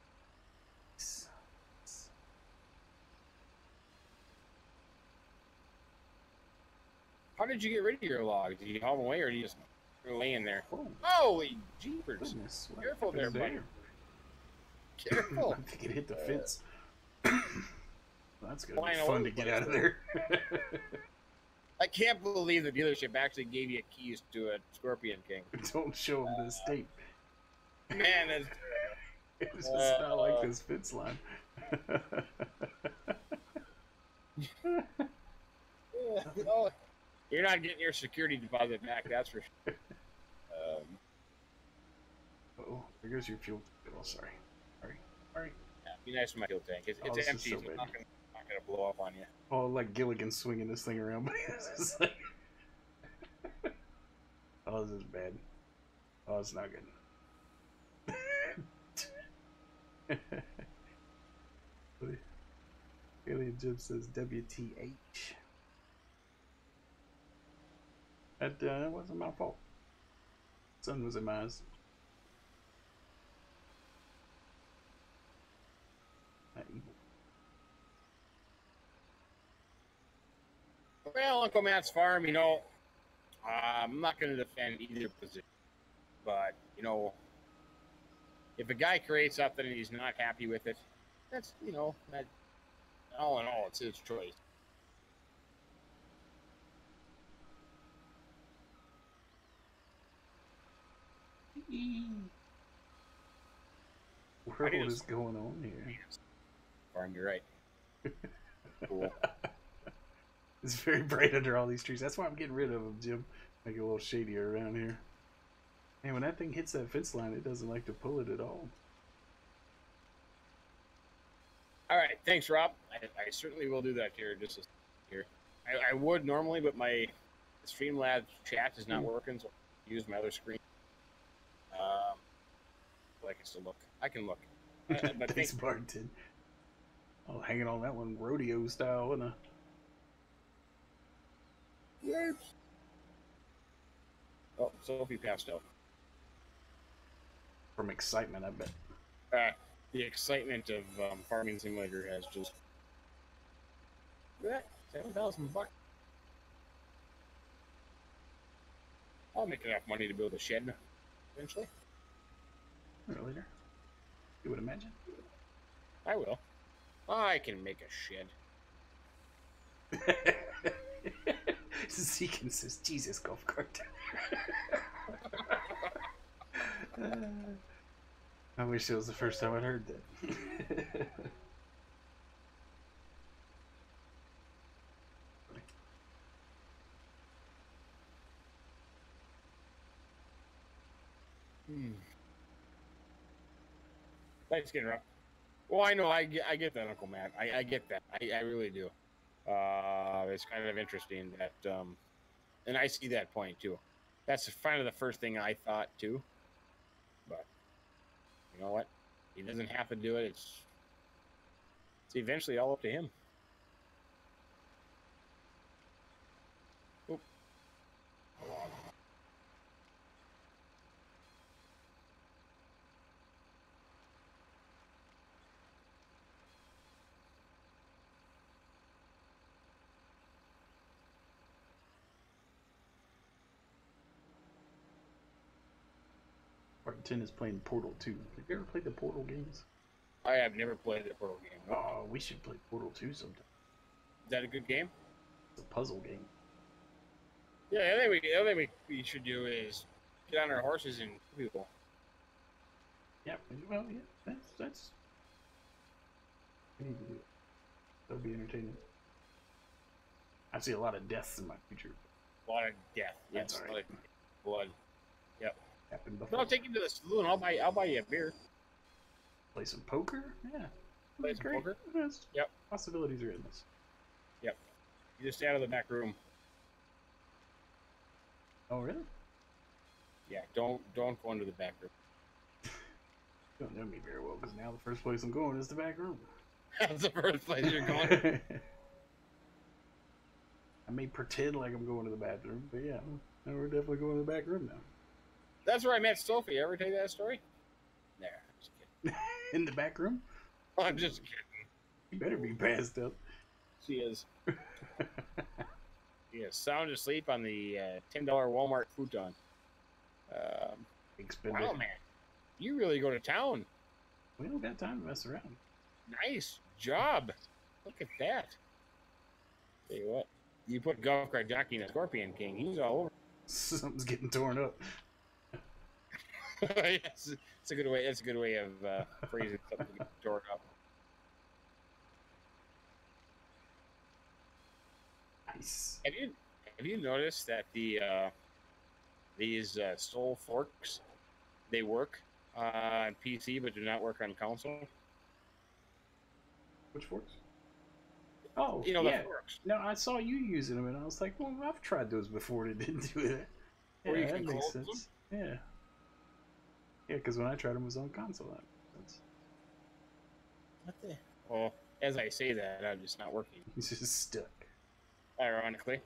How did you get rid of your log? Did you haul them away, or did you just they're laying there? Oh, Holy jeepers! goodness! what Careful there, happened buddy. Careful. I think it hit the Uh, fence. well, that's gonna flying be fun to get out of there. I can't believe the dealership actually gave you keys to a Scorpion King. Don't show him this tape. Man, that's, It's just not like this fence line. oh, you're not getting your security deposit back. That's for sure. Um, oh, there goes your fuel. Oh, sorry. Sorry. Sorry. yeah, be nice to my fuel tank. It's, Oh, it's empty. so it's gonna, blow up on you. Oh, like Gilligan swinging this thing around, but it's like. oh, this is bad. Oh, it's not good. Alien Jim says WTH. That uh, wasn't my fault. Sun was in my eyes. Not evil. Well, Uncle Matt's farm, you know, uh, I'm not going to defend either position, but you know, if a guy creates something and he's not happy with it, that's you know, that all in all, it's his choice. What need going on here? Farm, you're right. Cool. It's very bright under all these trees. That's why I'm getting rid of them, Jim. Make it a little shadier around here. And when that thing hits that fence line, it doesn't like to pull it at all. All right, thanks, Rob. I, I certainly will do that here. Just a, here, I, I would normally, but my Streamlabs chat is not Hmm. working, so I use my other screen. Um, I can still look. I can look. Uh, but Thanks, thank, Barton. Oh, hanging on that one rodeo style, and a oh, Sophie passed out. from excitement, I bet. Uh, the excitement of um, Farming Simulator has just. That seven thousand bucks. I'll make enough money to build a shed eventually. Earlier, you would imagine. I will. I can make a shed. Zeke says, "Jesus, golf cart." Uh, I wish it was the first time I'd heard that. Life's getting rough. Well, I know. I get, I get that, Uncle Matt. I, I get that. I, I really do. Uh, it's kind of interesting that, um, and I see that point too. That's kind of the first thing I thought too. But you know what? He doesn't have to do it. It's it's eventually all up to him. 10 is playing Portal 2. Have you ever played the Portal games? I have never played the Portal game. Oh, we should play Portal 2 sometime. Is that a good game? It's a puzzle game. Yeah, I think we, the other thing we, we should do is get on our horses and kill people. Yeah, well, yeah, that's, that's. We need to do it. That'll be entertaining. I see a lot of deaths in my future. A lot of death. That's Yes, right. blood. Happened before. I'll take you to the saloon. I'll buy. I'll buy you a beer. Play some poker? Yeah. Play some great. poker? Yep. Possibilities are endless. Yep. You just stay out of the back room. Oh, really? Yeah, don't don't go into the back room. You don't know me very well because now the first place I'm going is the back room. That's the first place you're going. I may pretend like I'm going to the bathroom, but yeah, no, we're definitely going to the back room now. That's where I met Sophie. Ever tell you that story? There. I'm just kidding. In the back room? I'm just kidding. You better be passed up. She is. She is sound asleep on the uh, ten dollar Walmart futon. Um, Expended. wow, man, you really go to town. We don't got time to mess around. Nice job. Look at that. Tell you what, you put Golf Cart Jockey in a Scorpion King. He's all over. Something's getting torn up. yes, it's a good way. That's a good way of uh, phrasing something to get torn up. Nice. Have you have you noticed that the uh, these uh, Soul Forks they work uh, on PC but do not work on console? Which forks? Oh, You know yeah. the forks. No, I saw you using them, and I was like, "Well, I've tried those before. They didn't do that." Or Yeah, that makes close them? sense. Yeah. Yeah, because when I tried them, it was on console. That sense. What the? Well, as I say that, I'm just not working. He's just stuck. Ironically.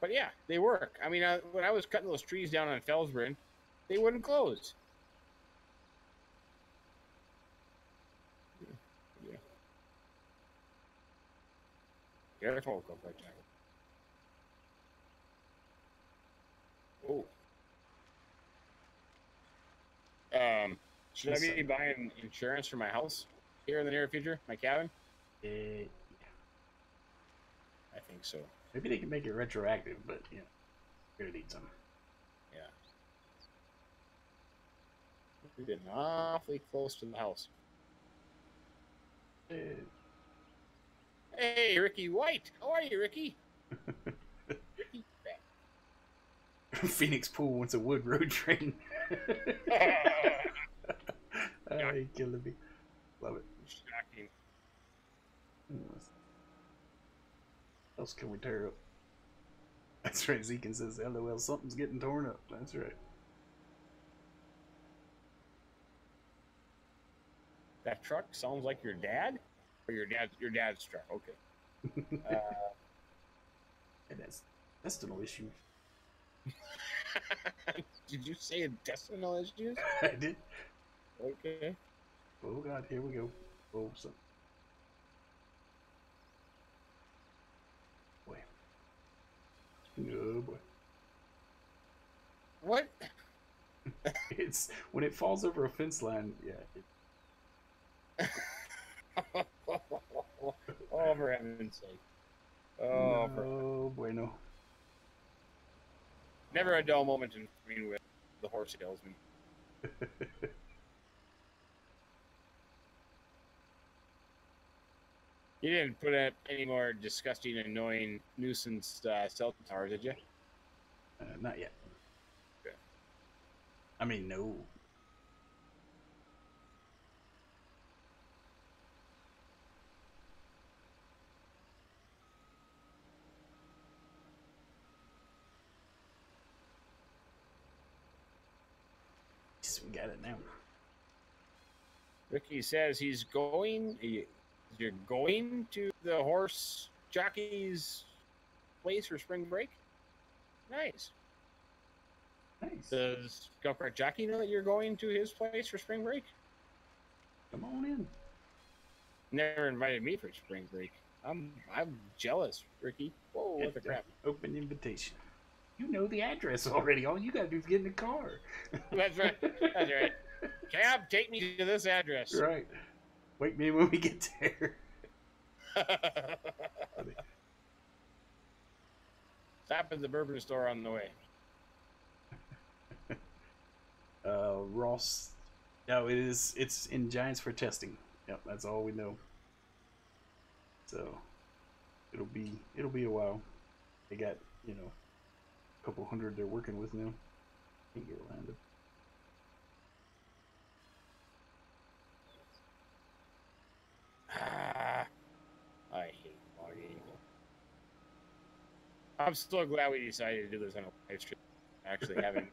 But yeah, they work. I mean, uh, when I was cutting those trees down on Felsbrunn, they wouldn't close. Yeah. Careful, go right Jack. Oh. Um, should I be buying insurance for my house here in the near future? My cabin? Eh, I think so. maybe they can make it retroactive, but yeah, you're gonna need some. Yeah. We've been awfully close to the house. Eh, Hey, Ricky White. How are you, Ricky? Ricky back. Phoenix Pool wants a wood road train. Oh, you killing me. Love it. Shocking. What else can we tear up? That's right. Zeke says, "LOL, something's getting torn up." That's right. That truck sounds like your dad, or your dad, your dad's truck. Okay. Uh, And that's intestinal issue. did you say intestinal issues? I did. Okay. Oh God, here we go. Oh, so. Boy. Oh boy. What? It's when it falls over a fence line. Yeah. It, oh, for heaven's sake. Oh, no bueno. Never a dull moment in between with the horse salesman. You didn't put up any more disgusting, annoying nuisance uh, cell towers, did you? Uh, not yet. Okay. I mean, no. Got it now. Ricky says he's going. he- You're going to the horse jockey's place for spring break. Nice. Nice. Does Golfcart Jockey know that you're going to his place for spring break? Come on in. Never invited me for spring break. I'm I'm jealous, Ricky. Whoa, what the crap? Open invitation. You know the address already. All you gotta do is get in the car. That's right. That's right. Cab, take me to this address. right. Wake me when we get there. Stop at the bourbon store on the way. Uh, Ross. No, it is. It's in Giants for testing. Yep, that's all we know. So, it'll be it'll be a while. They got you know, couple hundred they're working with now. Can't get Orlando. Ah, I hate logging. I'm so glad we decided to do this on a live stream. Actually, having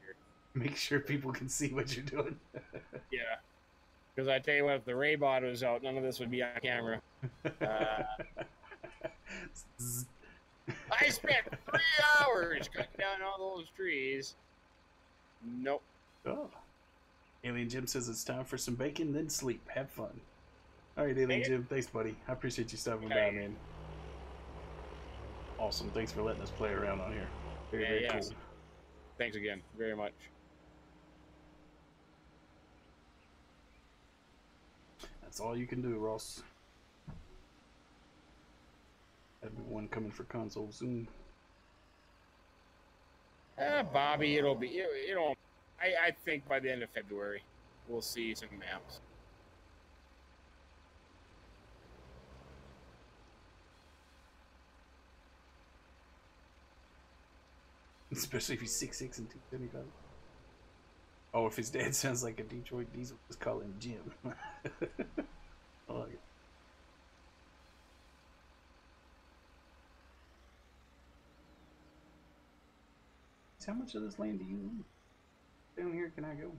Make sure people can see what you're doing. yeah, because I tell you what, if the Ray bot was out, none of this would be on camera. Uh. I spent three hours cutting down all those trees. Nope. oh. Alien Jim says it's time for some bacon, then sleep. Have fun. All right, Alien? Jim. Thanks, buddy. I appreciate you stopping by, man. Awesome. Thanks for letting us play around on here. Very, Yeah, very yeah. cool. Thanks again, very much. That's all you can do, Ross. Have one coming for console soon. Uh, Bobby, it'll be you, you know, I, I think by the end of February we'll see some maps. Especially if he's six six and two seventy five. Oh, if his dad sounds like a Detroit Diesel, just call him Jim. I like it. How much of this land do you own? Down here, can I go?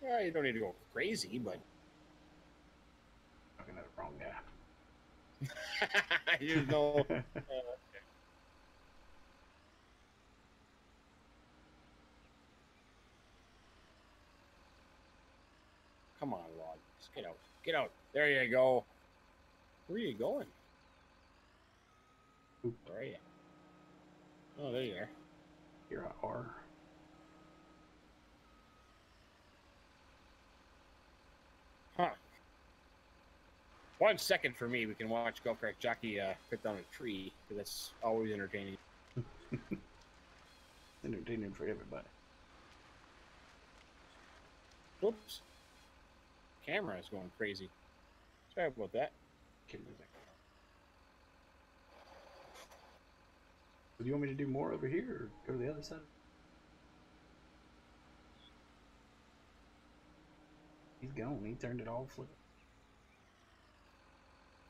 Well, you don't need to go crazy, but Looking at the wrong guy. I just know. Uh, Come on, log. Just get out. Get out. There you go. Where are you going? Where are you? Oh, there you are. Here I are. Huh. One second for me. We can watch Golf Cart Jockey uh, cut down a tree because that's always entertaining. Entertaining for everybody. Whoops. Camera is going crazy. Sorry about that. Can't that. Do you want me to do more over here or go to the other side? He's gone. He turned it all Look.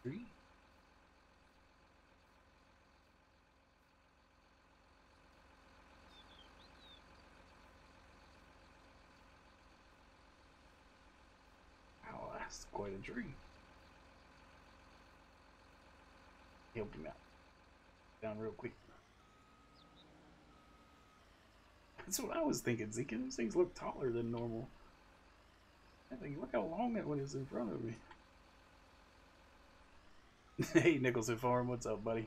Three. That's quite a tree. Help him out. Down real quick. That's what I was thinking, Zeke. Those things look taller than normal. I think, look how long that one is in front of me. hey, Nicholson Farm, what's up, buddy?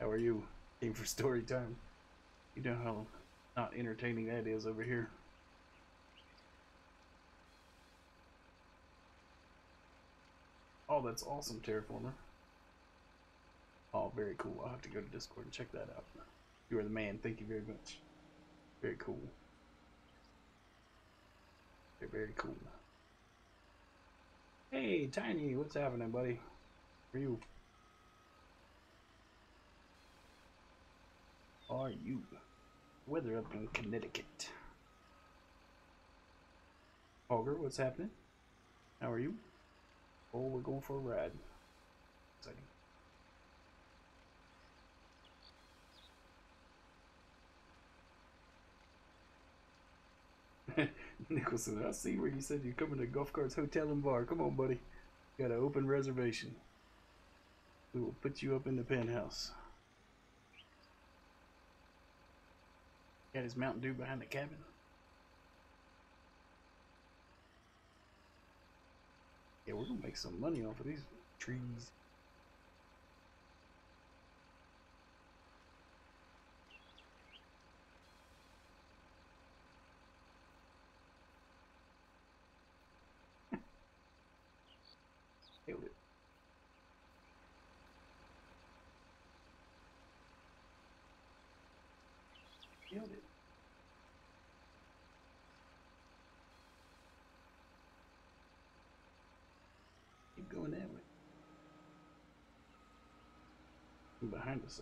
How are you? Came for story time. You know how not entertaining that is over here. Oh, that's awesome, Terraformer. Oh, very cool. I'll have to go to Discord and check that out. You are the man. Thank you very much. Very cool. Very, very cool. Hey, Tiny, what's happening, buddy? How are you? Are you? Weather up in Connecticut. Auger, what's happening? How are you? Oh, we're going for a ride. Exciting. Nicholson, I see where you said you're coming to Golf Carts Hotel and Bar. Come on, buddy. Got an open reservation. We will put you up in the penthouse. Got his Mountain Dew behind the cabin. Yeah, we're gonna make some money off of these trees. Killed it. Killed it. Keep going that way. And behind us.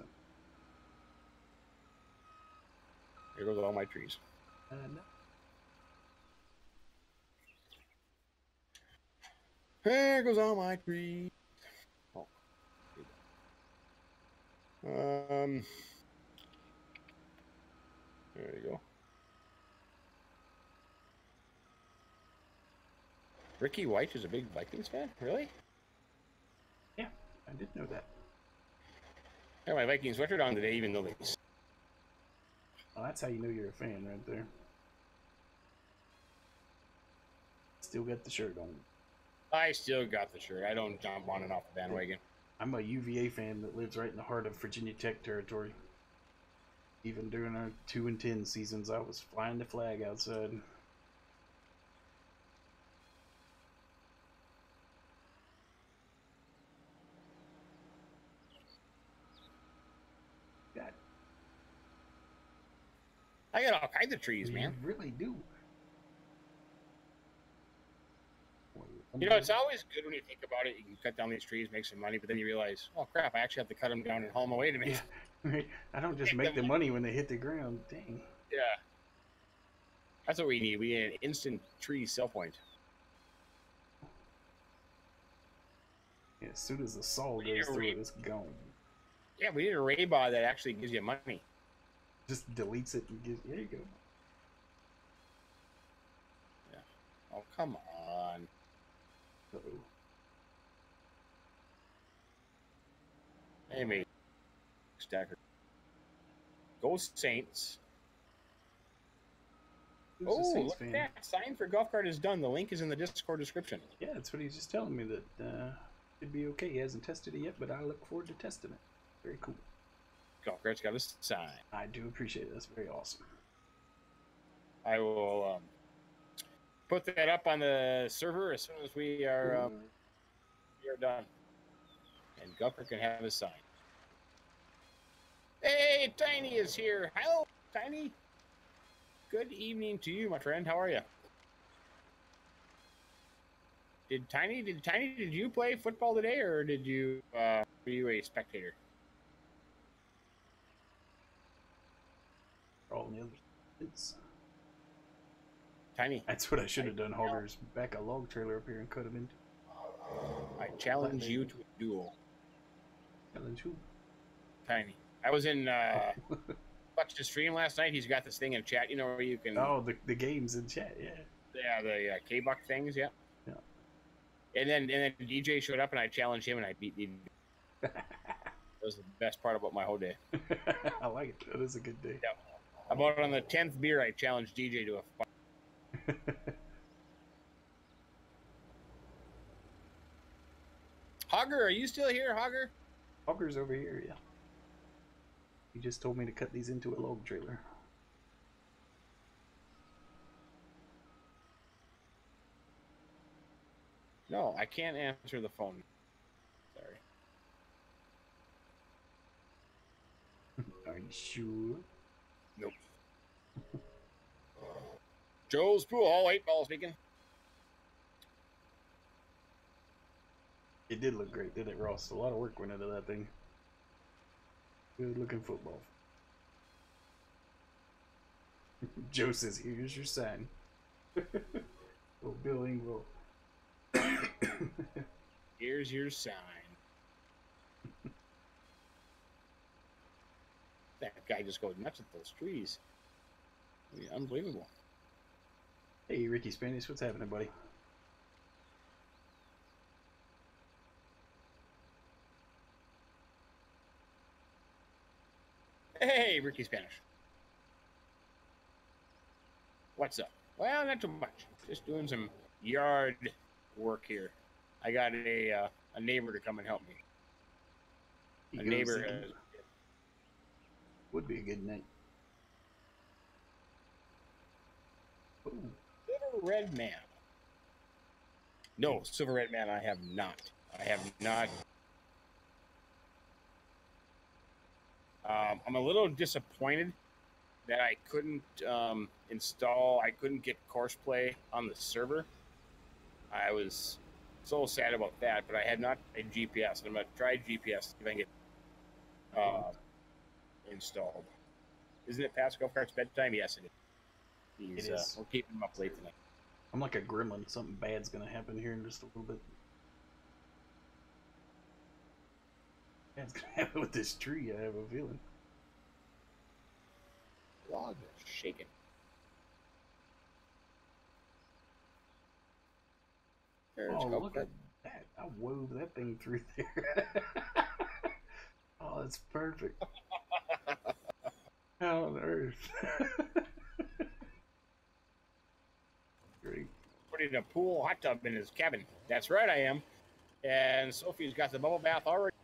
There goes all my trees. Uh, no. There goes all my trees. Oh. Um. There you go. Ricky White is a big Vikings fan? Really? I did know that. Have my Vikings sweatshirt on today, even though they. Well, oh, that's how you know you're a fan right there. Still got the shirt on. I still got the shirt. I don't jump on and off the bandwagon. I'm a UVA fan that lives right in the heart of Virginia Tech territory. Even during our two and ten seasons, I was flying the flag outside. God, I got all kinds of trees, man. you really do. You know, it's always good when you think about it. You can cut down these trees, make some money, but then you realize, oh crap, I actually have to cut them down and haul them away to me. Yeah. Right? I don't just make the money when they hit the ground. Dang. Yeah. That's what we need. We need an instant tree sell point. Yeah, as soon as the saw goes through it's gone. Yeah, we need a ray bar that actually gives you money. Just deletes it and gives. There you go. Yeah. Oh, come on. Uh-oh. Hey, mate. Stacker. Ghost Saints. Who's Oh, Saints look fan? at that. Sign for Golf Cart is done. The link is in the Discord description. Yeah, that's what he's just telling me that uh, it'd be okay. He hasn't tested it yet, but I look forward to testing it. Very cool. Cart's got a sign. I do appreciate it. That's very awesome. I will um, put that up on the server as soon as we are um, we are done. And Gupper can have his sign. Hey, Tiny is here. Hello, Tiny. Good evening to you, my friend. How are you? Did Tiny? Did Tiny? Did you play football today, or did you? Uh, were you a spectator? All the other it's, Tiny, That's what I should have done. Hoggers back a log trailer up here and cut him into. I challenge you to a duel, Challenge who? Tiny. I was in uh, watched the stream last night. He's got this thing in chat, you know, where you can Oh, the, the games in chat. Yeah. Yeah, the uh, K Buck things, yeah. Yeah. And then and then DJ showed up and I challenged him and I beat DJ. That was the best part about my whole day. I like it. That is a good day. About on the tenth beer, I challenged DJ to a fight. Hogger, are you still here, Hogger? Hogger's over here. Yeah. He just told me to cut these into a log trailer. No, I can't answer the phone. Sorry. Are you sure? Nope. Uh, Joe's pool hall, eight ball speaking. It did look great, didn't it, Ross? A lot of work went into that thing. Good looking football. Joe says, "Here's your sign." oh, Bill Engvall. Here's your sign. that guy just goes nuts at those trees. Unbelievable. Hey, Ricky Spanish, what's happening, buddy? Hey, Ricky Spanish. What's up? Well, not too much. Just doing some yard work here. I got a uh, a neighbor to come and help me. He A neighbor would be a good name. Ooh, Silver Red Man. No, Silver Red Man, I have not. I have not. Um, I'm a little disappointed that I couldn't um, install, I couldn't get course play on the server. I was so sad about that, but I had not a GPS. I'm going to try GPS, see if I can get uh, installed. Isn't it past Golf Cart's bedtime? Yes, it is. He's, It Uh, we're keeping him up late tonight. I'm like a gremlin. Something bad's gonna happen here in just a little bit. Bad's gonna happen with this tree. I have a feeling. log is shaking. There's Oh, look at that! I wove that thing through there. oh, that's perfect. How on earth? Great. putting a pool hot tub in his cabin. That's right, I am. And Sophie's got the bubble bath already.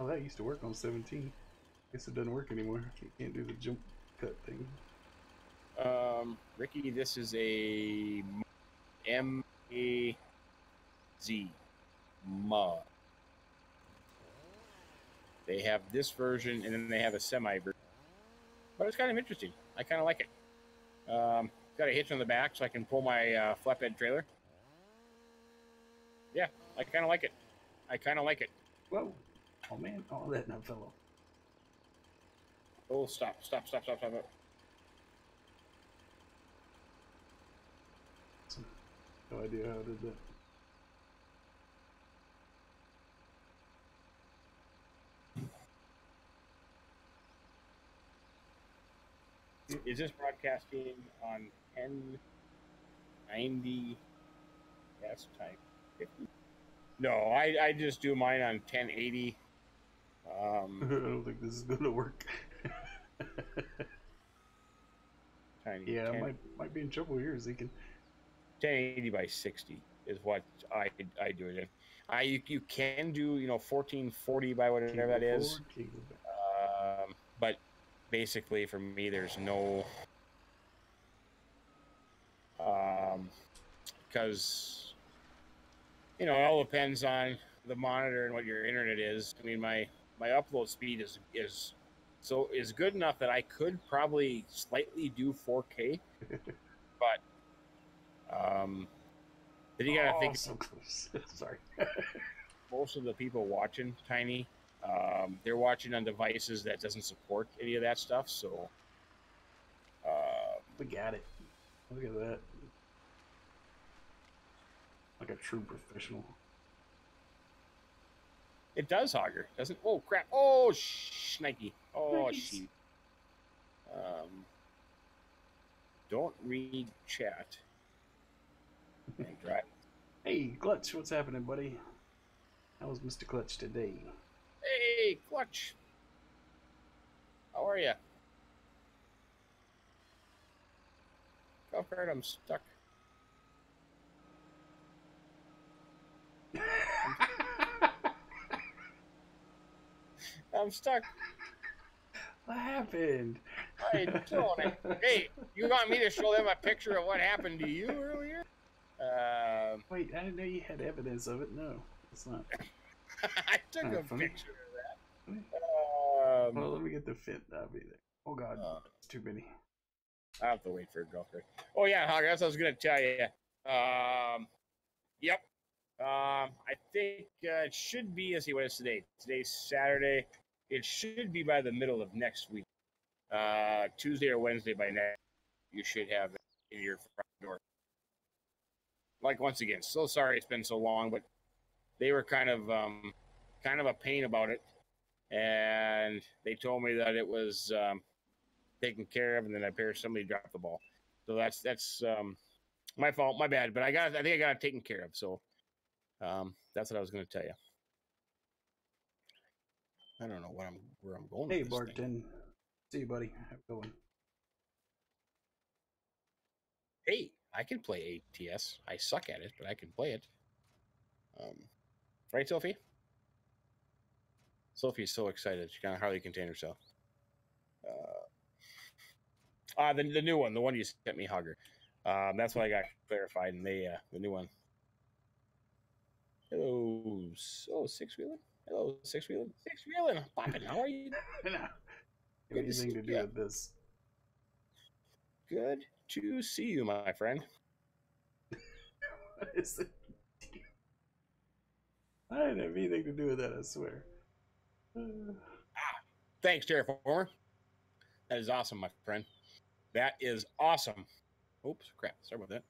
Oh, that used to work on 17. Guess it doesn't work anymore. You can't do the jump cut thing. Um, Ricky, this is a M A Z Ma. They have this version, and then they have a semi version. But it's kind of interesting. I kind of like it. Um, got a hitch on the back, so I can pull my uh, flatbed trailer. Yeah, I kind of like it. I kind of like it. Whoa! Oh man! Oh, that now fell off. Oh, stop, stop, stop, stop, stop. No idea how I did that. Is this broadcasting on 1090 gas type 50? No, I, I just do mine on 1080. I Um, don't think this is gonna work. tiny, yeah, I 10 might might be in trouble here, Zekin. 1080 by 60 is what I I do it in. I you, you can do you know 1440 by whatever that is. Um, but basically, for me, there's no um, because you know it all depends on the monitor and what your internet is. I mean, my my upload speed is is so is good enough that I could probably slightly do 4K, but um, then you gotta oh, think so close. Sorry. most of the people watching Tiny, um, they're watching on devices that doesn't support any of that stuff. So, uh, we got it. Look at that. Like a true professional. it does Hogger, doesn't? Oh crap! Oh shnikey! Oh Nice. shoot! Um, don't read chat. And. Hey, Klutch, what's happening, buddy? How was Mr. Klutch today? Hey, Klutch! How are you? Golf cart, I'm stuck. I'm stuck. what happened? Hey, Tony. Hey, you want me to show them a picture of what happened to you earlier? Um, Wait, I didn't know you had evidence of it. No, it's not. I took a picture of that. Um, Well, let me get the fit. I'll be there. Oh God, uh, it's too many. I have to wait for a girlfriend. Oh yeah, Hogger, that's what I was gonna tell you. Um, yep. Um, I think uh, it should be. Let's see what is today. Today's Saturday. It should be by the middle of next week. Uh, Tuesday or Wednesday by next. You should have it in your front door. Like once again, so sorry it's been so long, but they were kind of um, kind of a pain about it, and they told me that it was um, taken care of, and then I appear somebody dropped the ball. So that's that's um, My fault. My bad. But I got. I think I got it taken care of. So, um, that's what I was going to tell you. I don't know what I'm where I'm going. Hey, with this thing. Barton. See you, buddy. How it going? Hey, I can play ATS. I suck at it, but I can play it. Um, right, Sophie? Sophie's so excited she can hardly contain herself. Uh, uh the, the new one, the one you sent me, Hugger. Um, that's what I got clarified, and they uh, the new one. Hello, so six wheeling. Hello, six wheeling. Six wheeling. Poppin'. How are you? no. Good to Anything to do ya. with this? Good to see you, my friend. What is it? I didn't have anything to do with that. I swear. Uh, Thanks, Terraformer. That is awesome, my friend. That is awesome. Oops, crap. Sorry about that.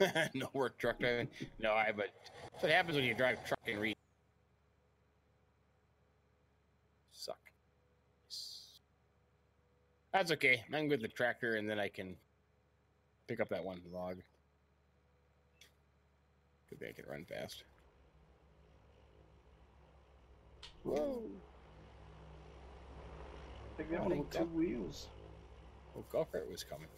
no work truck driving. No, I. But that's what happens when you drive truck and read. Suck. That's okay. I can go with the tractor, and then I can pick up that one log. Could make it run fast. Whoa! they got Oh, little thank two wheels. Oh, golf cart was coming.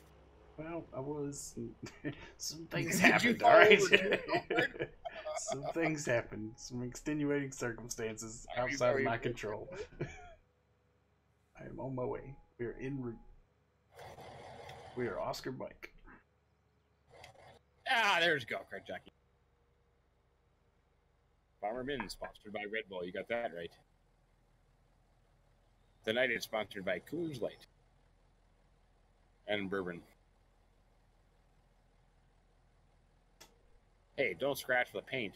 Well, I was. Some things happened, alright? Some things happened. Some extenuating circumstances outside of my control. I am on my way. We are en route. We are Oscar Bike. Ah, there's golf cart jockey. Farmer Minn, sponsored by Red Bull. You got that right. Tonight it's sponsored by Coors Light and bourbon. Hey, don't scratch the paint.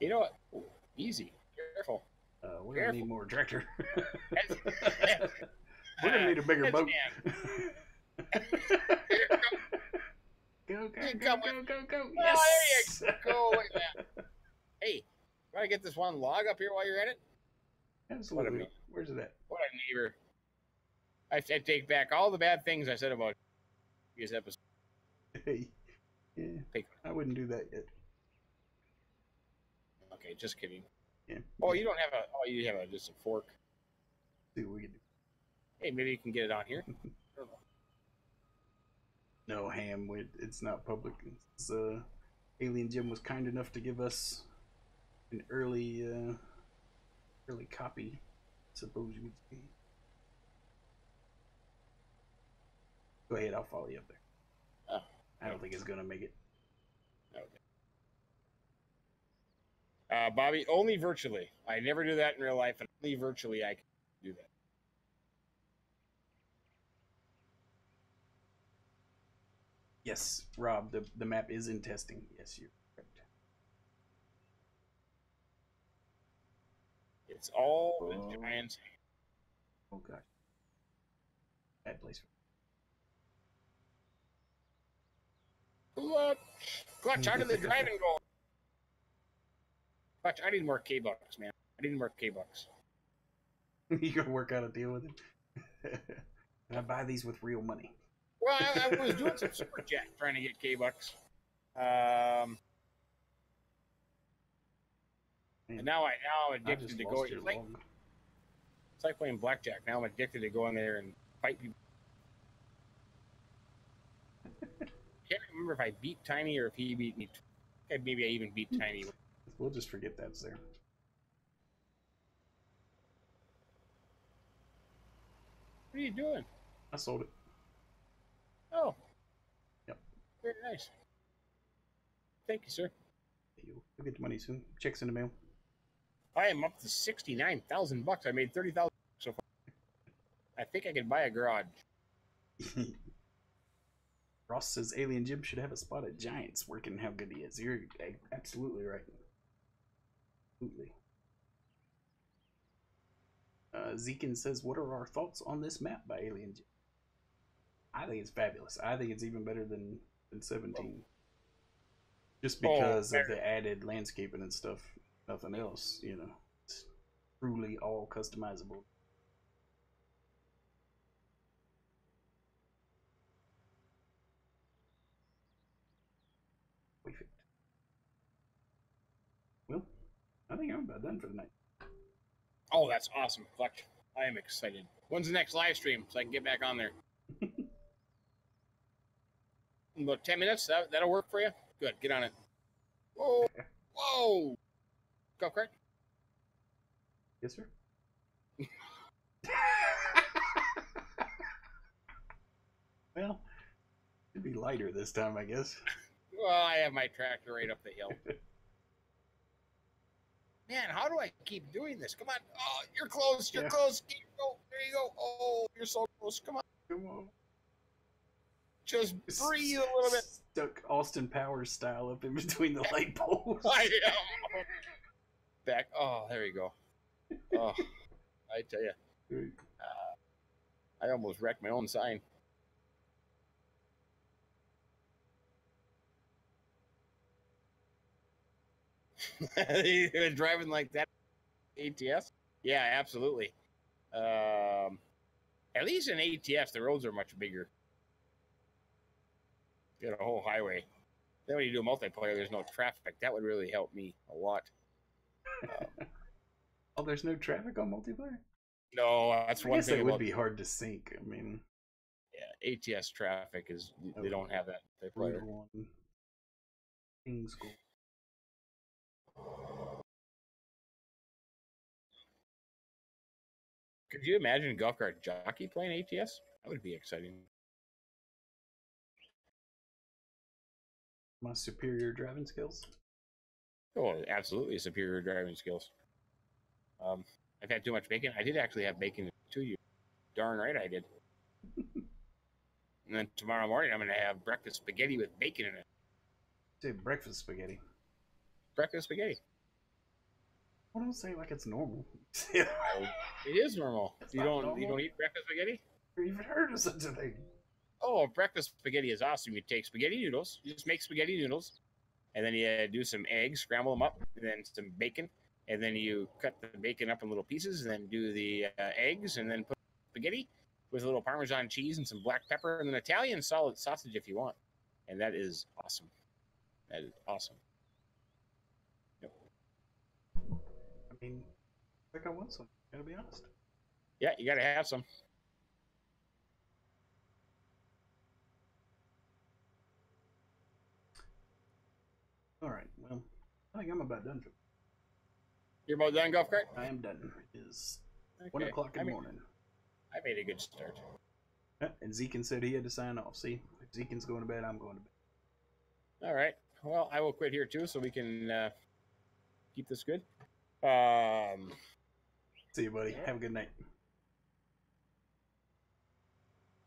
You know what? Ooh, easy. Careful. Uh, we're gonna need more tractor. That's- we're gonna need a bigger boat. Go, go, go, go, go, go! Oh, Yes. Go away, man. Hey, want to get this one log up here while you're at it? Absolutely. minute. Where's that? What a neighbor. I, I take back all the bad things I said about this episode. Hey. Yeah, Take- I wouldn't do that yet. Okay, just kidding. Yeah. Oh, you don't have a. Oh, you have a just a fork. See what we can do. Hey, maybe you can get it on here. I don't know. No ham. It's not public. It's, uh, Alien Jim was kind enough to give us an early, uh, early copy. Suppose you would say. Go ahead. I'll follow you up there. Oh, I don't think it's gonna make it. Okay. Uh, Bobby, only virtually. I never do that in real life, and only virtually I can do that. Yes, Rob. The the map is in testing. Yes, you're correct. It's all Oh. the giants. Oh gosh. Bad place. What? Klutch, how did the driving go? Klutch, I need more K bucks, man. I need more K bucks. you gotta work out a deal with him. and I buy these with real money. Well, I, I was doing some super jack trying to get K bucks. Um, and now I now I'm addicted to going. It's like, it's like playing blackjack. Now I'm addicted to going there and fight people. Can't remember if I beat Tiny or if he beat me. Maybe I even beat Tiny. We'll just forget that's there. What are you doing? I sold it. Oh. Yep. Very nice. Thank you, sir. You'll get the money soon. Checks in the mail. I am up to sixty-nine thousand bucks. I made thirty thousand so far. I think I can buy a garage. Ross says Alien Jim should have a spot at Giants working how good he is. You're absolutely right. Absolutely. Uh, Zekin says, What are our thoughts on this map by Alien Jim? I think it's fabulous. I think it's even better than, than 17. Just Oh, because of the added landscaping and stuff. nothing else, you know, it's truly all customizable. Perfect. Well, I think I'm about done for the night. Oh, that's awesome, Klutch. I am excited. When's the next live stream so I can get back on there? About 10 minutes? That, that'll work for you? Good. Get on it. Whoa. Whoa. Go, Craig. Yes, sir. well, it'd be lighter this time, I guess. Well, I have my tractor right up the hill. Man, how do I keep doing this? Come on. Oh, you're close. You're Yeah. close. Keep go. There you go. Oh, you're so close. Come on. Come on. Just breathe a little bit. Stuck Austin Powers style up in between the light poles. I am. Back. Oh, there you go. Oh, I tell you, I almost wrecked my own sign. driving like that ATS? Yeah, absolutely. Um, at least in ATS, the roads are much bigger. You got a whole highway. Then when you do multiplayer, there's no traffic. That would really help me a lot. oh, there's no traffic on multiplayer. No, that's I one guess thing about would be hard to sync. I mean, yeah, ATS traffic is they don't have that. One, King School. Could you imagine golf cart jockey playing ATS? That would be exciting. My superior driving skills. Oh, absolutely superior driving skills. Um, I've had too much bacon. I did actually have bacon to you. Darn right I did. and then tomorrow morning I'm going to have breakfast spaghetti with bacon in it. Say breakfast spaghetti. Breakfast spaghetti. Why don't say like it's normal? It is normal. It's You don't you don't eat breakfast spaghetti? Never even heard of such a thing. Oh, breakfast spaghetti is awesome. You take spaghetti noodles, you just make spaghetti noodles, and then you do some eggs, scramble them up, and then some bacon, and then you cut the bacon up in little pieces, and then do the uh, eggs, and then put spaghetti with a little Parmesan cheese and some black pepper, and then Italian solid sausage if you want, and that is awesome. That is awesome. I mean, I think I want some. Gotta be honest. Yeah, you got to have some. Right. Well, I think I'm about done. For, You're about done, golf cart. I am done. It is one o'clock in I the morning. I made a good start. Yeah, And Zekin said he had to sign off. See, if Zekin's going to bed, I'm going to bed. All right. Well, I will quit here too, so we can uh, keep this good. Um, See you, buddy. Have a good night.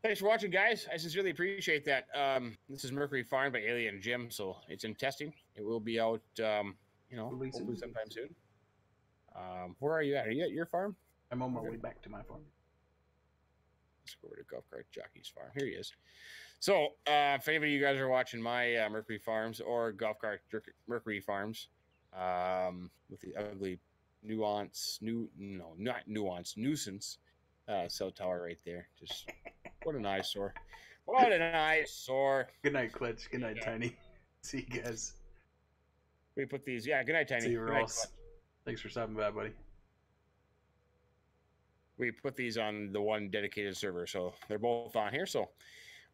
thanks for watching, guys. I sincerely appreciate that. Um, this is Mercury Farm by Alien Jim, so it's in testing. It will be out, um, you know, Hopefully soon. sometime soon. Um, where are you at? Are you at your farm? I'm on my Okay. way back to my farm. Let's go over to Golf Cart Jockey's farm. Here he is. So, uh, if any of you guys are watching my uh, Mercury Farms or Golf Cart Mercury Farms, um, with the ugly nuance, new no, not nuance, nuisance uh, cell tower right there. Just what an eyesore! What an eyesore! Good night, Klutch. Good night, Yeah. Tiny. See you guys. We put these. Yeah, good night, Tiny. See you, Ross. Thanks for stopping by, buddy. we put these on the one dedicated server, so they're both on here. So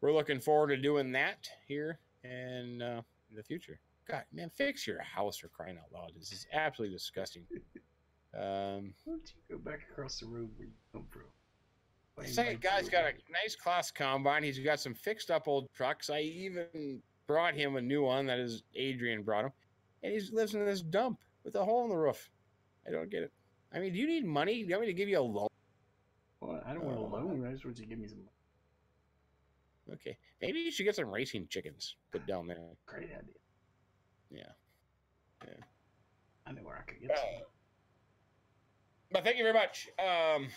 we're looking forward to doing that here and uh, in the future. God, man, fix your house for crying out loud. This is absolutely disgusting. Um, Why don't you go back across the road where you come from? second guy's got a nice Claas combine. He's got some fixed up old trucks. I even brought him a new one that is Adrian brought him, and he lives in this dump with a hole in the roof. I don't get it. I mean, do you need money? Do you want me to give you a loan? Well, I don't want a Uh, loan. I just want you to give me some money. Okay, maybe you should get some racing chickens put down there. great idea. Yeah. I know where I could get Uh, some. But thank you very much, um,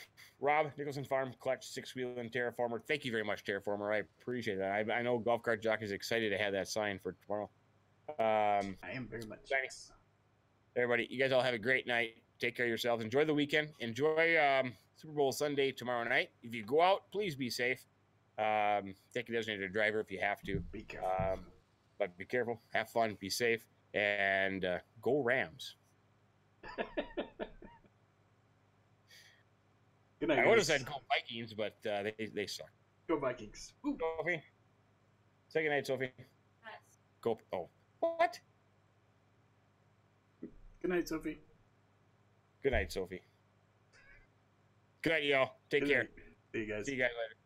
Rob Nicholson Farm Klutch Six Wheel and Terraformer. Thank you very much, Terraformer. I appreciate that. I, I know Golf Cart Jock is excited to have that sign for tomorrow. Um, I am very much. Tiny. yes. Everybody, you guys all have a great night. Take care of yourselves. Enjoy the weekend. Enjoy um, Super Bowl Sunday tomorrow night. If you go out, please be safe. Um, take a designated driver if you have to. Be careful. Um, but be careful, have fun, be safe, and uh, go Rams. Good night. I would have said go Vikings, but uh, they they suck. Go Vikings. Ooh. Sophie, say good night, Sophie. That's Go. Oh, what? Good night, Sophie. Good night, Sophie. Good night, y'all. Take Good care. night. See you guys. See you guys later.